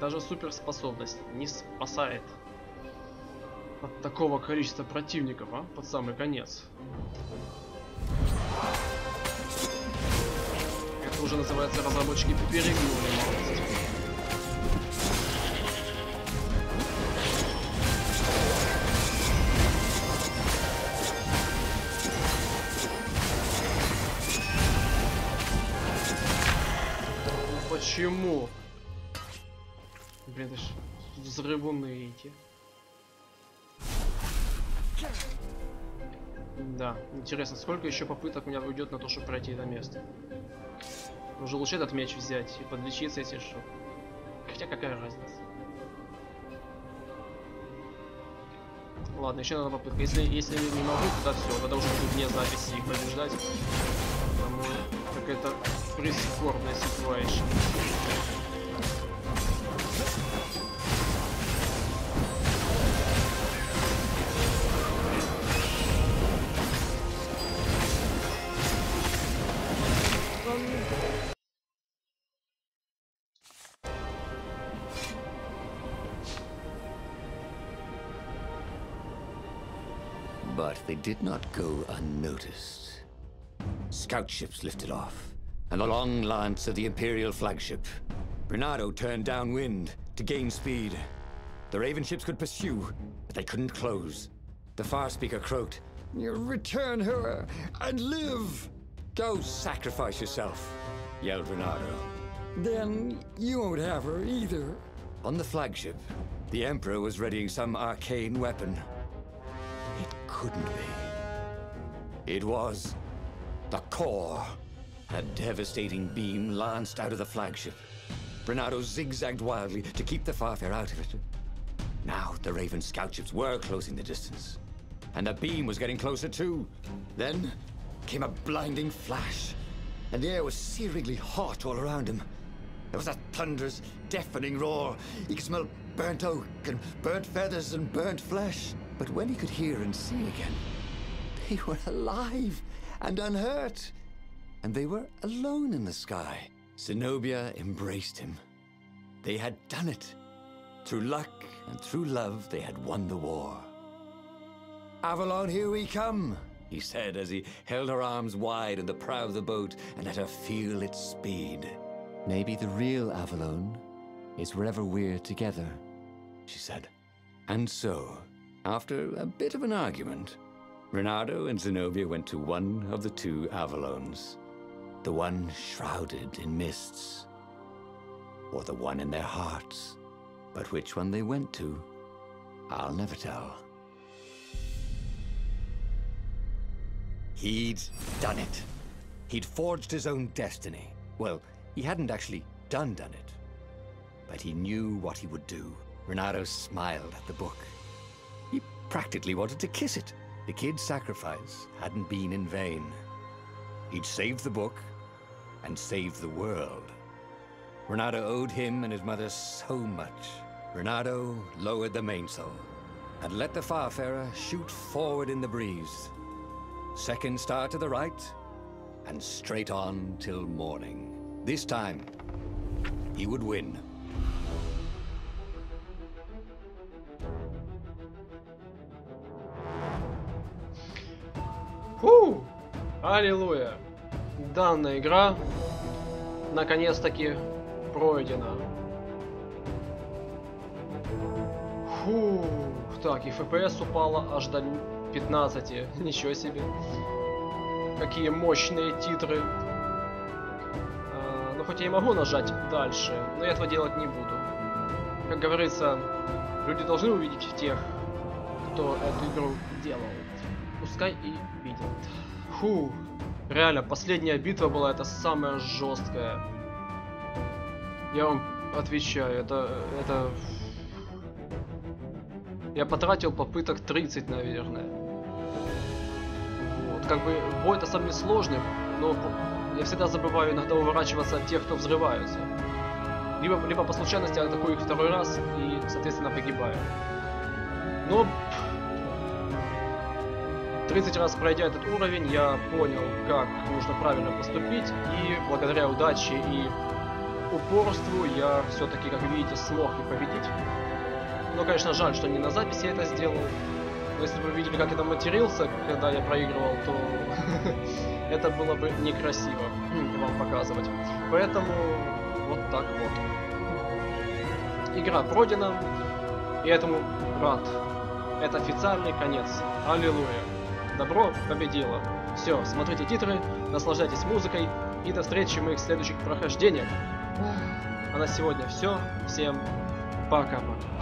Даже суперспособность не спасает от такого количества противников, а? Под самый конец. Это уже называется разработчики перегнули. Ну Почему? Блин, взрывуны эти. Да, интересно, сколько еще попыток у меня уйдет на то, чтобы пройти это место? Уже лучше этот меч взять и подлечиться, если что. Хотя какая разница? Ладно, еще надо попытка. Если, если не могу, тогда все, тогда уже буду вне записи их побеждать. Потому какая-то прискорбная ситуация. Did not go unnoticed. Scout ships lifted off, and the long lance of the Imperial flagship. Bernardo turned downwind to gain speed. The Raven ships could pursue, but they couldn't close. The far speaker croaked, "You Return her and live! Go sacrifice yourself, yelled Bernardo. Then you won't have her either. On the flagship, the Emperor was readying some arcane weapon. It couldn't be. It was the core. A devastating beam lanced out of the flagship. Bernardo zigzagged wildly to keep the Farfair out of it. Now the Raven scout ships were closing the distance. And the beam was getting closer too. Then came a blinding flash, and the air was searingly hot all around him. There was a thunderous, deafening roar. He could smell burnt oak and burnt feathers and burnt flesh. But when he could hear and see again, they were alive and unhurt. And they were alone in the sky. Zenobia embraced him. They had done it. Through luck and through love, they had won the war. Avalon, here we come, he said as he held her arms wide in the prow of the boat and let her feel its speed. Maybe the real Avalon is wherever we're together, she said. And so, after a bit of an argument, Renardo and Zenobia went to one of the two Avalons. The one shrouded in mists, or the one in their hearts. But which one they went to, I'll never tell. He'd done it. He'd forged his own destiny. Well, he hadn't actually done done it. But he knew what he would do. Renato smiled at the book. Practically wanted to kiss it. The kid's sacrifice hadn't been in vain. He'd saved the book and saved the world. Renato owed him and his mother so much. Renato lowered the mainsail and let the Farfarer shoot forward in the breeze. Second star to the right, and straight on till morning. This time, he would win. Фу! Аллилуйя! Данная игра наконец-таки пройдена. Фу! Так, и FPS упала аж до 15. (laughs) Ничего себе. Какие мощные титры. А, ну, хоть я и могу нажать дальше, но я этого делать не буду. Как говорится, люди должны увидеть тех, кто эту игру делал. Пускай и видят. Фу, реально, последняя битва была это самая жесткая. Я вам отвечаю, это, это... Я потратил попыток 30, наверное. Вот, как бы бой это самый сложный, но я всегда забываю иногда уворачиваться от тех, кто взрываются. Либо, либо по случайности я атакую их второй раз и, соответственно, погибаю. Но 30 раз пройдя этот уровень, я понял, как нужно правильно поступить, и благодаря удаче и упорству я все-таки, как видите, смог их победить. Но, конечно, жаль, что не на записи я это сделал. Но если бы вы видели, как я там матерился, когда я проигрывал, то (laughs) это было бы некрасиво вам показывать. Поэтому вот так вот. Игра пройдена, и этому рад. Это официальный конец. Аллилуйя. Добро победило. Все, смотрите титры, наслаждайтесь музыкой и до встречи в моих следующих прохождениях. А на сегодня все. Всем пока-пока.